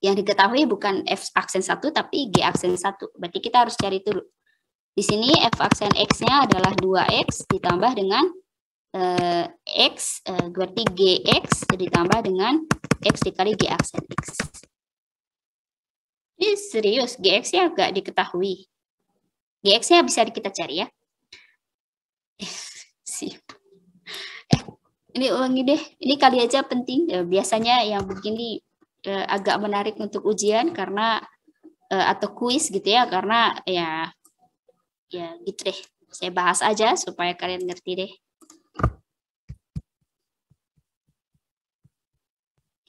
yang diketahui bukan f aksen 1 tapi g aksen 1. Berarti kita harus cari dulu. Di sini f aksen x-nya adalah 2x ditambah dengan eh, x eh, berarti gx ditambah dengan x dikali g aksen x. Ini serius, gx-nya agak diketahui. Gx-nya bisa kita cari ya. Eh. Eh, ini ulangi deh. Ini kali aja penting. Ya, biasanya yang begini eh, agak menarik untuk ujian karena eh, atau kuis gitu ya karena ya ya gitu deh saya bahas aja supaya kalian ngerti deh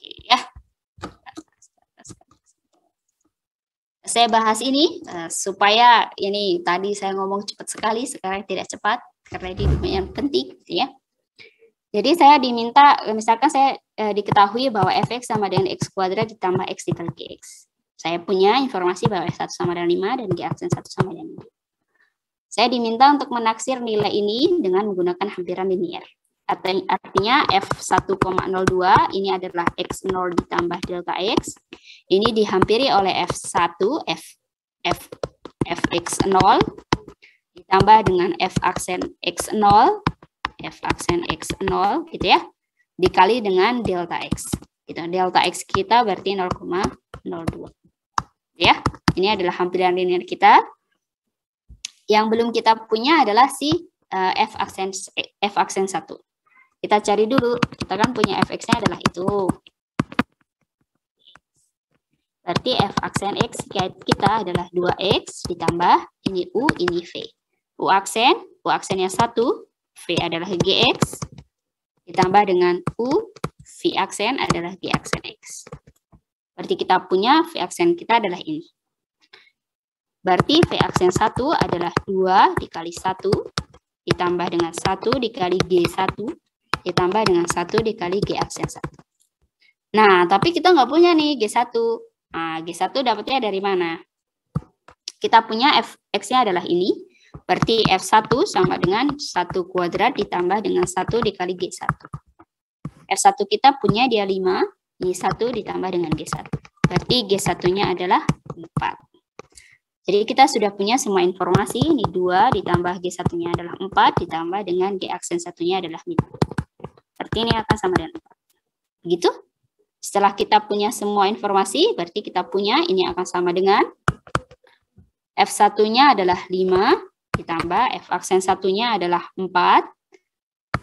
Oke, ya saya bahas ini eh, supaya ini tadi saya ngomong cepat sekali sekarang tidak cepat karena ini lumayan penting gitu ya jadi saya diminta, misalkan saya e, diketahui bahwa fx sama dengan x kuadrat ditambah x dikali gx. Saya punya informasi bahwa x1 sama dengan 5 dan g aksen 1 sama dengan 2. Saya diminta untuk menaksir nilai ini dengan menggunakan hampiran linear. Artinya f1,02 ini adalah x0 ditambah delta x. Ini dihampiri oleh f1, f, f, fx0 ditambah dengan f aksen x0 f aksen x0 gitu ya dikali dengan delta x. Gitu delta x kita berarti 0,02 ya ini adalah hampiran linear kita. Yang belum kita punya adalah si uh, f aksen f aksen 1 kita cari dulu kita kan punya fx-nya adalah itu berarti f aksen x kita adalah 2x ditambah ini u ini v u aksen u aksennya 1 V adalah GX, ditambah dengan U, V aksen adalah G aksen X. Berarti kita punya V aksen kita adalah ini. Berarti V aksen 1 adalah 2 dikali 1, ditambah dengan 1 dikali G1, ditambah dengan 1 dikali G aksen 1. Nah, tapi kita nggak punya nih G1. Nah, G1 dapatnya dari mana? Kita punya F, X-nya adalah ini, Berarti F1 sama dengan 1 kuadrat ditambah dengan 1 dikali G1. F1 kita punya dia 5, ini 1 ditambah dengan G1. Berarti G1-nya adalah 4. Jadi kita sudah punya semua informasi, ini 2 ditambah G1-nya adalah 4, ditambah dengan G aksen satunya adalah 5. Berarti ini akan sama dengan 4. Begitu? Setelah kita punya semua informasi, berarti kita punya ini akan sama dengan F1-nya adalah 5, ditambah f aksen satunya adalah 4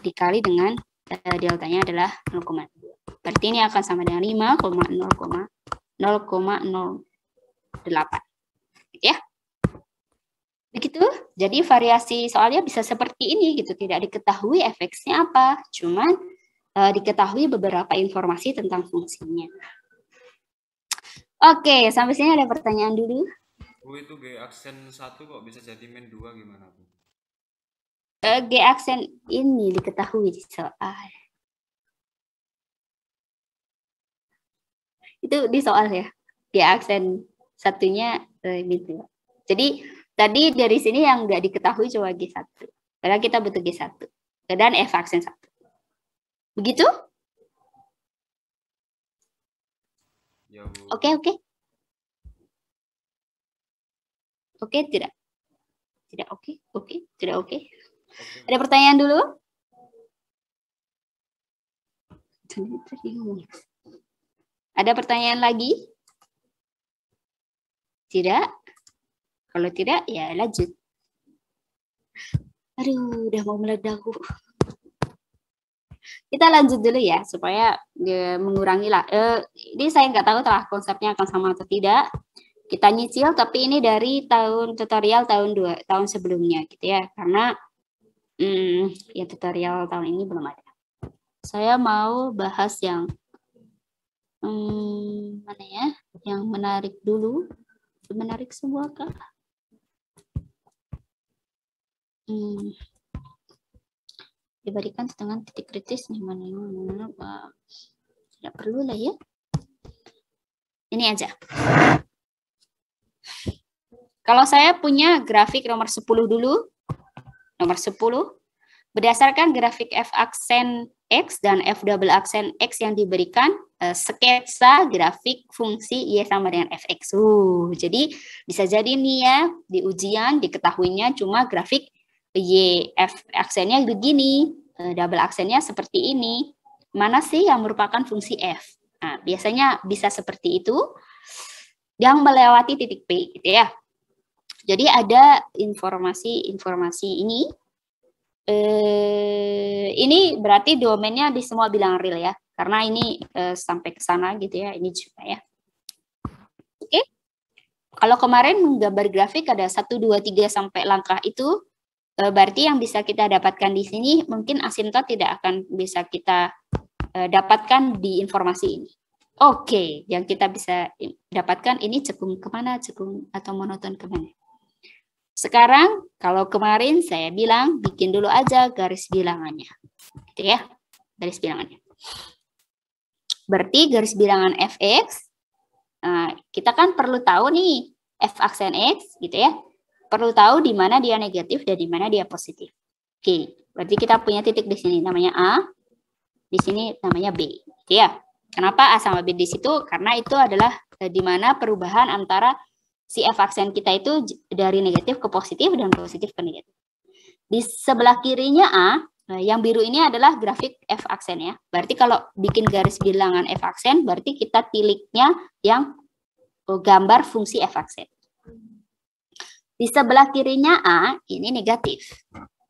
dikali dengan uh, deltanya adalah 0,2. Berarti ini akan sama dengan 5,0,0,008. Gitu ya. Begitu. Jadi variasi soalnya bisa seperti ini gitu. Tidak diketahui efeknya apa. Cuman eh, diketahui beberapa informasi tentang fungsinya. Oke, sampai sini ada pertanyaan dulu. Bu itu G aksen satu kok bisa jadi min dua gimana Bu? Eh, G aksen ini diketahui di soal. Itu di soal ya. G aksen satunya eh, gitu. Jadi tadi dari sini yang nggak diketahui cuma G1. Karena kita butuh G1. Dan F aksen 1. Begitu? Ya Bu. Oke, oke. Oke, tidak. Tidak oke, oke, tidak oke. Oke. Ada pertanyaan dulu? Ada pertanyaan lagi? Tidak? Kalau tidak, ya lanjut. Aduh, udah mau meledak. Kita lanjut dulu ya, supaya eh, mengurangi lah. Eh, ini saya nggak tahu telah konsepnya akan sama atau tidak. Kita nyicil, tapi ini dari tahun tutorial tahun dua tahun sebelumnya, gitu ya. Karena Hmm, ya tutorial tahun ini belum ada. Saya mau bahas yang hmm, mana ya? Yang menarik dulu. Menarik semua kah? Hmm. Diberikan setengah titik kritis nih mana ini mana, Wah, Tidak perlu lah ya. Ini aja. Kalau saya punya grafik nomor 10 dulu, nomor 10 berdasarkan grafik f aksen x dan f double aksen x yang diberikan eh, sketsa grafik fungsi y sama dengan fx. Uh, jadi bisa jadi nih ya di ujian diketahuinya cuma grafik y f aksennya begini, eh, double aksennya seperti ini. Mana sih yang merupakan fungsi f? Nah, biasanya bisa seperti itu yang melewati titik p gitu ya. Jadi ada informasi-informasi ini. Eh, ini berarti domainnya di semua bilangan real ya, karena ini eh, sampai ke sana gitu ya. Ini juga ya. Oke. Kalau kemarin menggambar grafik ada 1, 2, 3 sampai langkah itu, berarti yang bisa kita dapatkan di sini mungkin asintot tidak akan bisa kita eh, dapatkan di informasi ini. Oke, yang kita bisa dapatkan ini cekung ke mana, cekung atau monoton ke mana. Sekarang kalau kemarin saya bilang bikin dulu aja garis bilangannya. Gitu ya. Garis bilangannya. Berarti garis bilangan fx nah, kita kan perlu tahu nih f aksen x gitu ya. Perlu tahu di mana dia negatif dan di mana dia positif. Oke, berarti kita punya titik di sini namanya A, di sini namanya B, gitu ya. Kenapa A sama B di situ? Karena itu adalah eh, di mana perubahan antara si F aksen kita itu dari negatif ke positif dan positif ke negatif. Di sebelah kirinya A, nah, yang biru ini adalah grafik F aksen ya. Berarti kalau bikin garis bilangan F aksen, berarti kita tiliknya yang oh, gambar fungsi F aksen. Di sebelah kirinya A, ini negatif.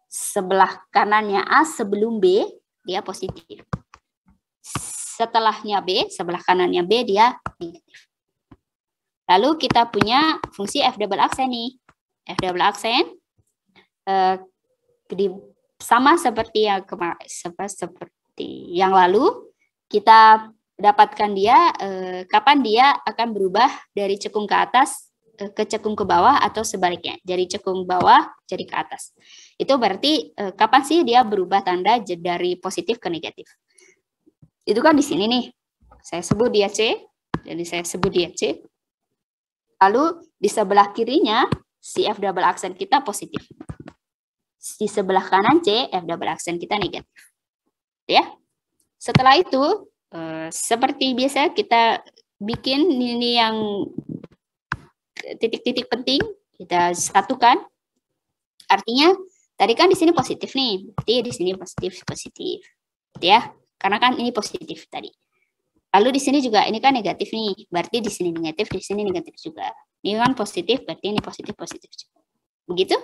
Sebelah kanannya A sebelum B, dia positif. Setelahnya B, sebelah kanannya B, dia negatif. Lalu kita punya fungsi f double aksen nih. F double aksen eh, sama seperti yang kemarin seperti yang lalu kita dapatkan dia eh, kapan dia akan berubah dari cekung ke atas ke cekung ke bawah atau sebaliknya dari cekung bawah jadi ke atas. Itu berarti eh, kapan sih dia berubah tanda dari positif ke negatif. Itu kan di sini nih. Saya sebut dia C. Jadi saya sebut dia C. Lalu di sebelah kirinya si F double aksen kita positif. Di sebelah kanan C F double aksen kita negatif. Ya. Setelah itu eh, seperti biasa kita bikin ini yang titik-titik penting kita satukan. Artinya tadi kan di sini positif nih, berarti di sini positif positif. Gitu ya. Karena kan ini positif tadi. Lalu di sini juga ini kan negatif nih, berarti di sini negatif, di sini negatif juga. Ini kan positif, berarti ini positif, positif juga. Begitu?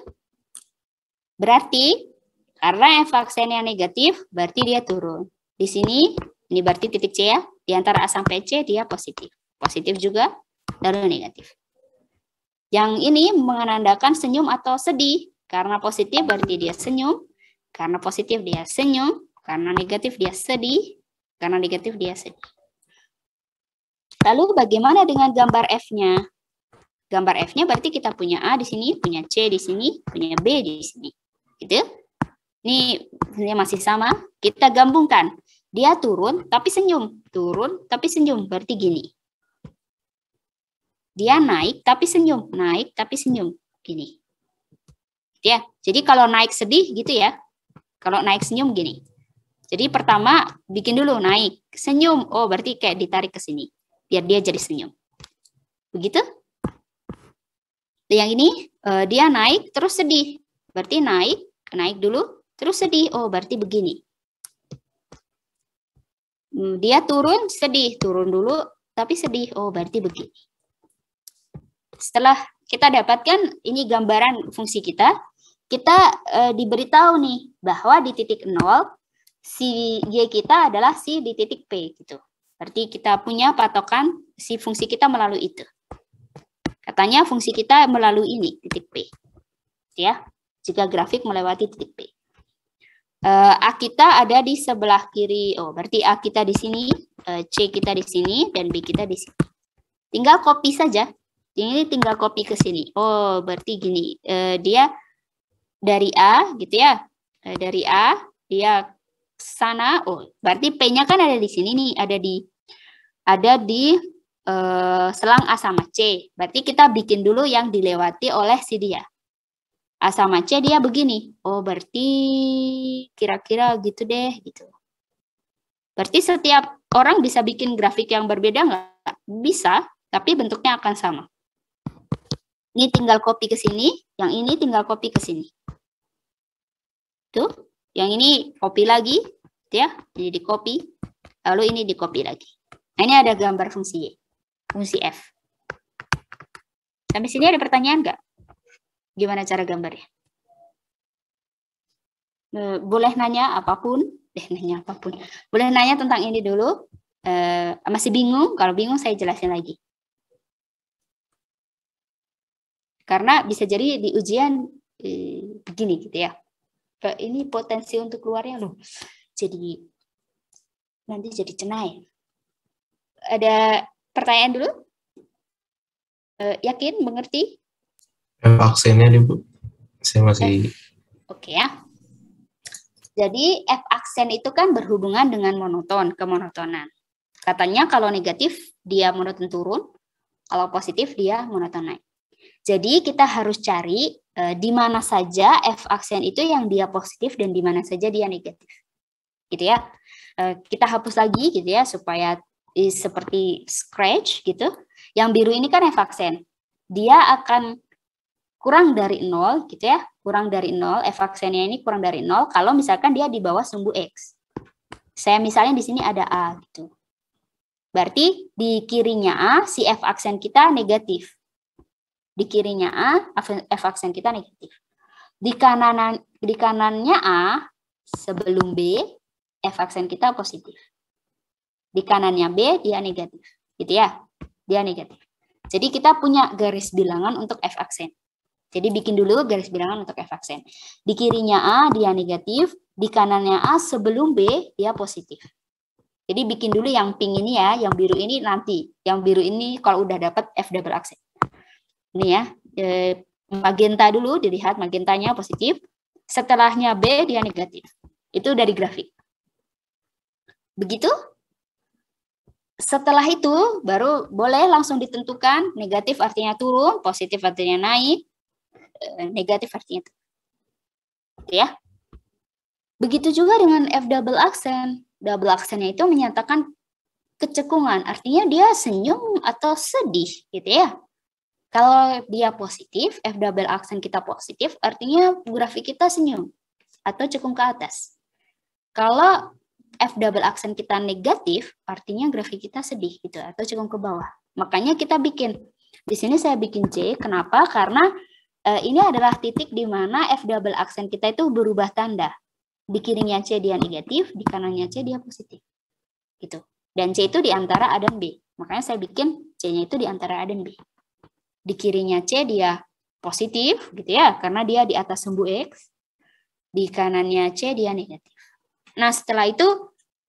Berarti karena f aksen yang negatif, berarti dia turun. Di sini Ini berarti titik C ya. Di antara A sampai C dia positif. Positif juga, lalu negatif. Yang ini menandakan senyum atau sedih. Karena positif berarti dia senyum. Karena positif dia senyum. Karena negatif dia sedih. Karena negatif dia sedih. Lalu bagaimana dengan gambar F-nya? Gambar F-nya berarti kita punya A di sini, punya C di sini, punya B di sini. Gitu. Ini masih sama. Kita gabungkan. Dia turun tapi senyum. Turun tapi senyum. Berarti gini. Dia naik tapi senyum. Naik tapi senyum. Gini. Gitu ya. Jadi kalau naik sedih gitu ya. Kalau naik senyum gini. Jadi pertama bikin dulu naik. Senyum. Oh berarti kayak ditarik ke sini. Biar dia jadi senyum. Begitu? Yang ini eh, dia naik terus sedih. Berarti naik, naik dulu, terus sedih. Oh, berarti begini. Hmm, Dia turun sedih, turun dulu tapi sedih. Oh, berarti begini. Setelah kita dapatkan ini gambaran fungsi kita, kita eh, diberitahu nih bahwa di titik 0 si y kita adalah si di titik p gitu. Berarti kita punya patokan si fungsi kita melalui itu. Katanya fungsi kita melalui ini titik p. Ya, jika grafik melewati titik p. Eh, A kita ada di sebelah kiri. Oh, berarti A kita di sini, eh, C kita di sini, dan B kita di sini. Tinggal copy saja. Ini tinggal copy ke sini. Oh, berarti gini. eh, dia dari A, gitu ya. Eh, dari A, dia sana. Oh, berarti P-nya kan ada di sini nih. Ada di ada di eh, selang A sama C. Berarti kita bikin dulu yang dilewati oleh si dia. A sama C dia begini. Oh, berarti kira-kira gitu deh, gitu. Berarti setiap orang bisa bikin grafik yang berbeda nggak? Bisa, tapi bentuknya akan sama. Ini tinggal copy ke sini, yang ini tinggal copy ke sini. Tuh, yang ini copy lagi, ya, jadi di copy, lalu ini di copy lagi. Nah, ini ada gambar fungsi Y, fungsi F. Sampai sini ada pertanyaan nggak? Gimana cara gambarnya? Eh, Boleh nanya apa pun, eh nanya apa pun. Boleh nanya tentang ini dulu. Eh, masih bingung? Kalau bingung saya jelasin lagi. Karena bisa jadi di ujian eh, begini gitu ya. Ini potensi untuk keluarnya loh. Jadi nanti jadi cenai. Ada pertanyaan dulu? Eh, yakin mengerti? F aksennya deh, Bu. Saya masih Oke ya. Jadi F aksen itu kan berhubungan dengan monoton, kemonotonan. Katanya kalau negatif dia monoton turun, kalau positif dia monoton naik. Jadi kita harus cari eh, di mana saja F aksen itu yang dia positif dan di mana saja dia negatif. Gitu ya. Eh, kita hapus lagi gitu ya supaya eh, seperti scratch gitu. Yang biru ini kan F aksen. Dia akan kurang dari 0 gitu ya, kurang dari 0, f aksennya ini kurang dari 0 kalau misalkan dia di bawah sumbu X. Saya misalnya di sini ada A gitu. Berarti di kirinya A si f aksen kita negatif. Di kirinya A f- aksen kita negatif. Di kanan di kanannya A sebelum B f aksen kita positif. Di kanannya B dia negatif. Gitu ya. Dia negatif. Jadi kita punya garis bilangan untuk f aksen. Jadi bikin dulu garis bilangan untuk F aksen. Di kirinya A dia negatif, di kanannya A sebelum B dia positif. Jadi bikin dulu yang pink ini ya, yang biru ini nanti. Yang biru ini kalau udah dapat F double aksen. Ini ya, eh, magenta dulu dilihat magentanya positif. Setelahnya B dia negatif. Itu dari grafik. Begitu? Setelah itu baru boleh langsung ditentukan negatif artinya turun, positif artinya naik, eh, negatif artinya itu. Gitu ya. Begitu juga dengan F double aksen. Double aksennya itu menyatakan kecekungan, artinya dia senyum atau sedih gitu ya. Kalau dia positif, F double aksen kita positif, artinya grafik kita senyum atau cekung ke atas. Kalau F double aksen kita negatif, artinya grafik kita sedih gitu atau cekung ke bawah. Makanya kita bikin. Di sini saya bikin C, kenapa? Karena eh, ini adalah titik di mana F double aksen kita itu berubah tanda. Di kirinya C dia negatif, di kanannya C dia positif. gitu. Dan C itu di antara A dan B. Makanya saya bikin C-nya itu di antara A dan B. Di kirinya C dia positif gitu ya, karena dia di atas sumbu X. Di kanannya C dia negatif. Nah, setelah itu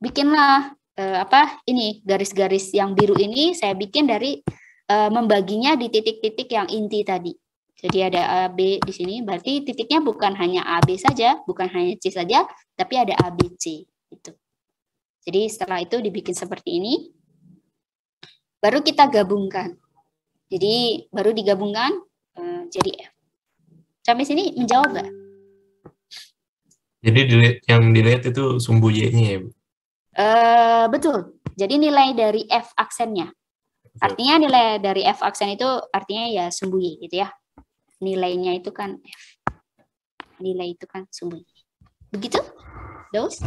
bikinlah eh, apa ini garis-garis yang biru ini saya bikin dari eh, membaginya di titik-titik yang inti tadi. Jadi ada A, B di sini, berarti titiknya bukan hanya A, B saja, bukan hanya C saja, tapi ada A, B, C. Gitu. Jadi setelah itu dibikin seperti ini, baru kita gabungkan. Jadi baru digabungkan eh, jadi F. Sampai sini menjawab nggak? Jadi dilihat, yang dilihat itu sumbu Y-nya ya, Bu? Eh, betul. Jadi nilai dari F aksennya. Artinya nilai dari F aksen itu artinya ya sumbu Y gitu ya. Nilainya itu kan F. Nilai itu kan sumbu Y. Begitu? Dos?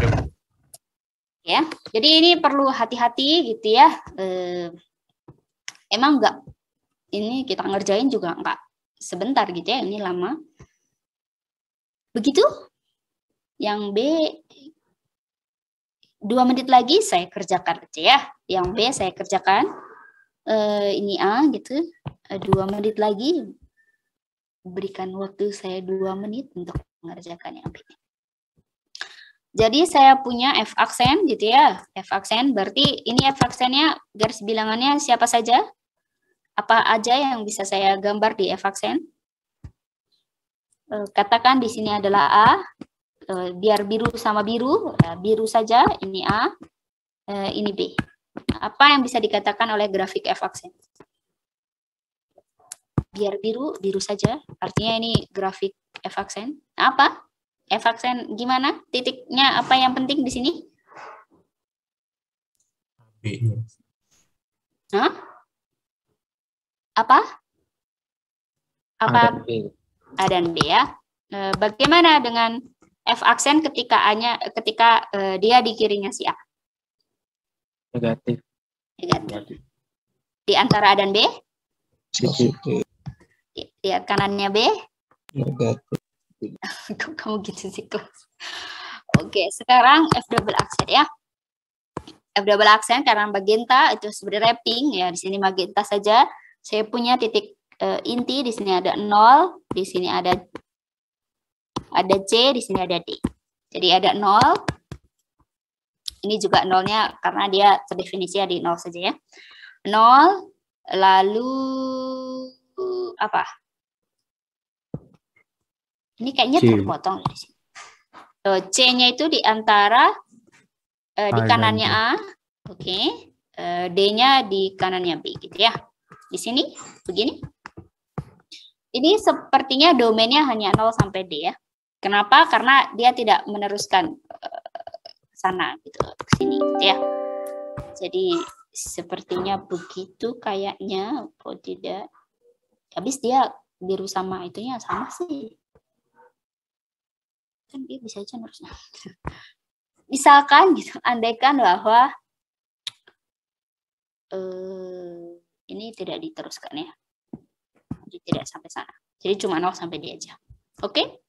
Ya. Jadi ini perlu hati-hati gitu ya. Eh, emang enggak ini kita ngerjain juga enggak sebentar gitu ya. Ini lama. Begitu? Yang B dua menit lagi saya kerjakan aja ya. Yang B saya kerjakan. Eh, ini A gitu. Eh, dua menit lagi berikan waktu saya dua menit untuk mengerjakan yang B. Jadi saya punya F aksen gitu ya. F aksen berarti ini F aksennya garis bilangannya siapa saja? Apa aja yang bisa saya gambar di F aksen? Eh, Katakan di sini adalah A, eh, biar biru sama biru, eh, biru saja, ini A, eh, ini B. Apa yang bisa dikatakan oleh grafik F aksen? Biar biru, biru saja, artinya ini grafik F aksen. Apa? F aksen gimana? Titiknya apa yang penting di sini? B-nya. Hah? Apa? Apa A dan B ya? Eh, Bagaimana dengan F aksen ketika A-nya ketika eh, dia di kirinya si A? Negatif. Negatif. Di antara A dan B? Positif. Di, di kanannya B? Negatif. Kok kamu gitu sih, kelas? Oke, sekarang F double aksen ya. F double aksen karena magenta itu sebenarnya pink ya. Di sini magenta saja. Saya punya titik eh, inti di sini ada 0, di sini ada ada C, di sini ada D. Jadi ada 0. Ini juga nolnya karena dia terdefinisi di 0 saja ya. 0 lalu apa? Ini kayaknya C. terpotong di sini. Eh, C-nya itu di antara eh, di kanannya. A, oke. Eh, D-nya di kanannya B gitu ya. Di sini begini. Ini sepertinya domainnya hanya 0 sampai D ya. Kenapa? Karena dia tidak meneruskan eh, sana gitu, ke sini gitu ya. Jadi sepertinya begitu kayaknya, oh tidak. Habis dia biru sama itunya sama sih. Kan dia bisa aja. Misalkan gitu, andaikan bahwa eh, ini tidak diteruskan ya. Jadi tidak sampai sana. Jadi cuma 0 sampai D aja. Oke?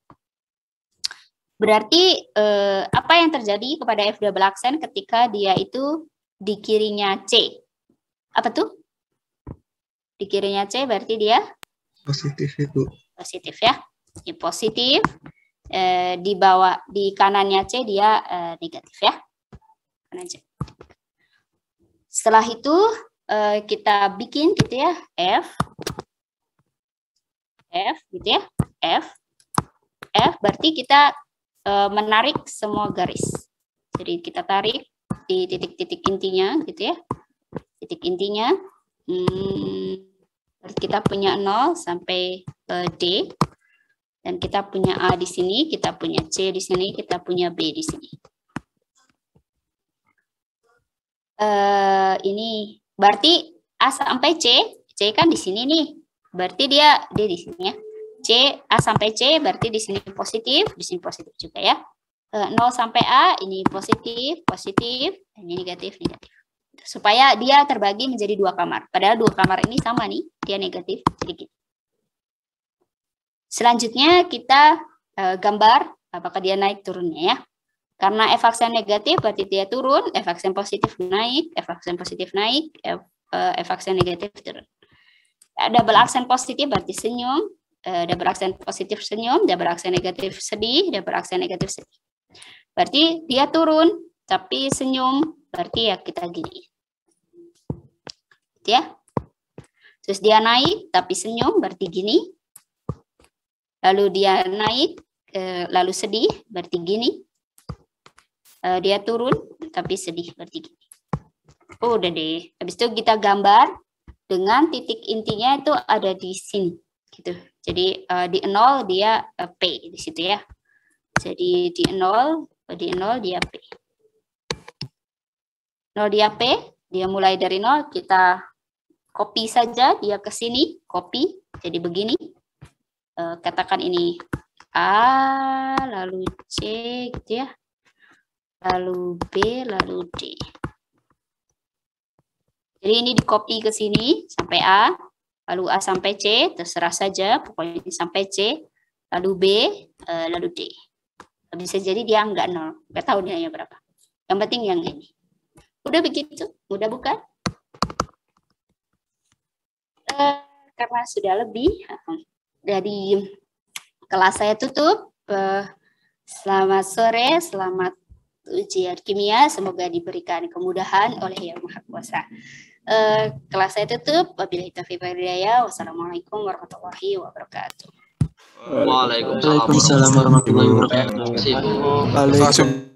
Berarti eh, apa yang terjadi kepada F double aksen ketika dia itu di kirinya C? Apa tuh? Di kirinya C berarti dia Positif itu. positif ya. Ini positif. Eh, di bawah di kanannya C dia eh, negatif ya. Kanan C. Setelah itu eh, kita bikin gitu ya F F gitu ya F F berarti kita eh, menarik semua garis. Jadi kita tarik di titik-titik intinya gitu ya. Titik intinya hmm, kita punya 0 sampai eh, D dan kita punya A di sini, kita punya C di sini, kita punya B di sini. Eh ini berarti A sampai C, C kan di sini nih. Berarti dia dia di sini ya. C A sampai C berarti di sini positif, di sini positif juga ya. Eh, 0 sampai A ini positif, positif, ini negatif, negatif. Supaya dia terbagi menjadi dua kamar. Padahal dua kamar ini sama nih, dia negatif, jadi gitu. Selanjutnya kita eh, gambar apakah dia naik turunnya ya. Karena f aksen negatif berarti dia turun, f aksen positif naik, f aksen positif naik, f, eh, negatif turun. Double aksen positif berarti senyum, eh, double aksen positif senyum, double aksen negatif sedih, double aksen negatif sedih. Berarti dia turun, tapi senyum, berarti ya kita gini. Gitu ya. Terus dia naik, tapi senyum, berarti gini. Lalu dia naik, eh, lalu sedih, berarti gini. Eh, dia turun, tapi sedih, berarti gini. Oh, udah deh. Habis itu kita gambar dengan titik intinya itu ada di sini. gitu. Jadi eh, di nol dia eh, P di situ ya. Jadi di nol, di nol dia P. Nol dia P, dia mulai dari nol, kita copy saja dia ke sini, copy, jadi begini. Eh, katakan ini A, lalu C gitu ya. Lalu B, lalu D. Jadi ini di copy ke sini sampai A, lalu A sampai C, terserah saja, pokoknya sampai C, lalu B, eh, lalu D. Bisa jadi dia enggak nol, enggak tahu nilainya berapa. Yang penting yang ini. Udah begitu, udah bukan? Eh, karena sudah lebih dari kelas saya tutup. Eh, selamat sore, selamat ujian kimia. Semoga diberikan kemudahan oleh Yang Maha Kuasa. Eh, kelas saya tutup. Wabillahi taufiq wal hidayah. Wassalamualaikum warahmatullahi wabarakatuh. Waalaikumsalam Waalaikumsalam warahmatullahi wabarakatuh. Terima kasih, Bu. Waalaikumsalam.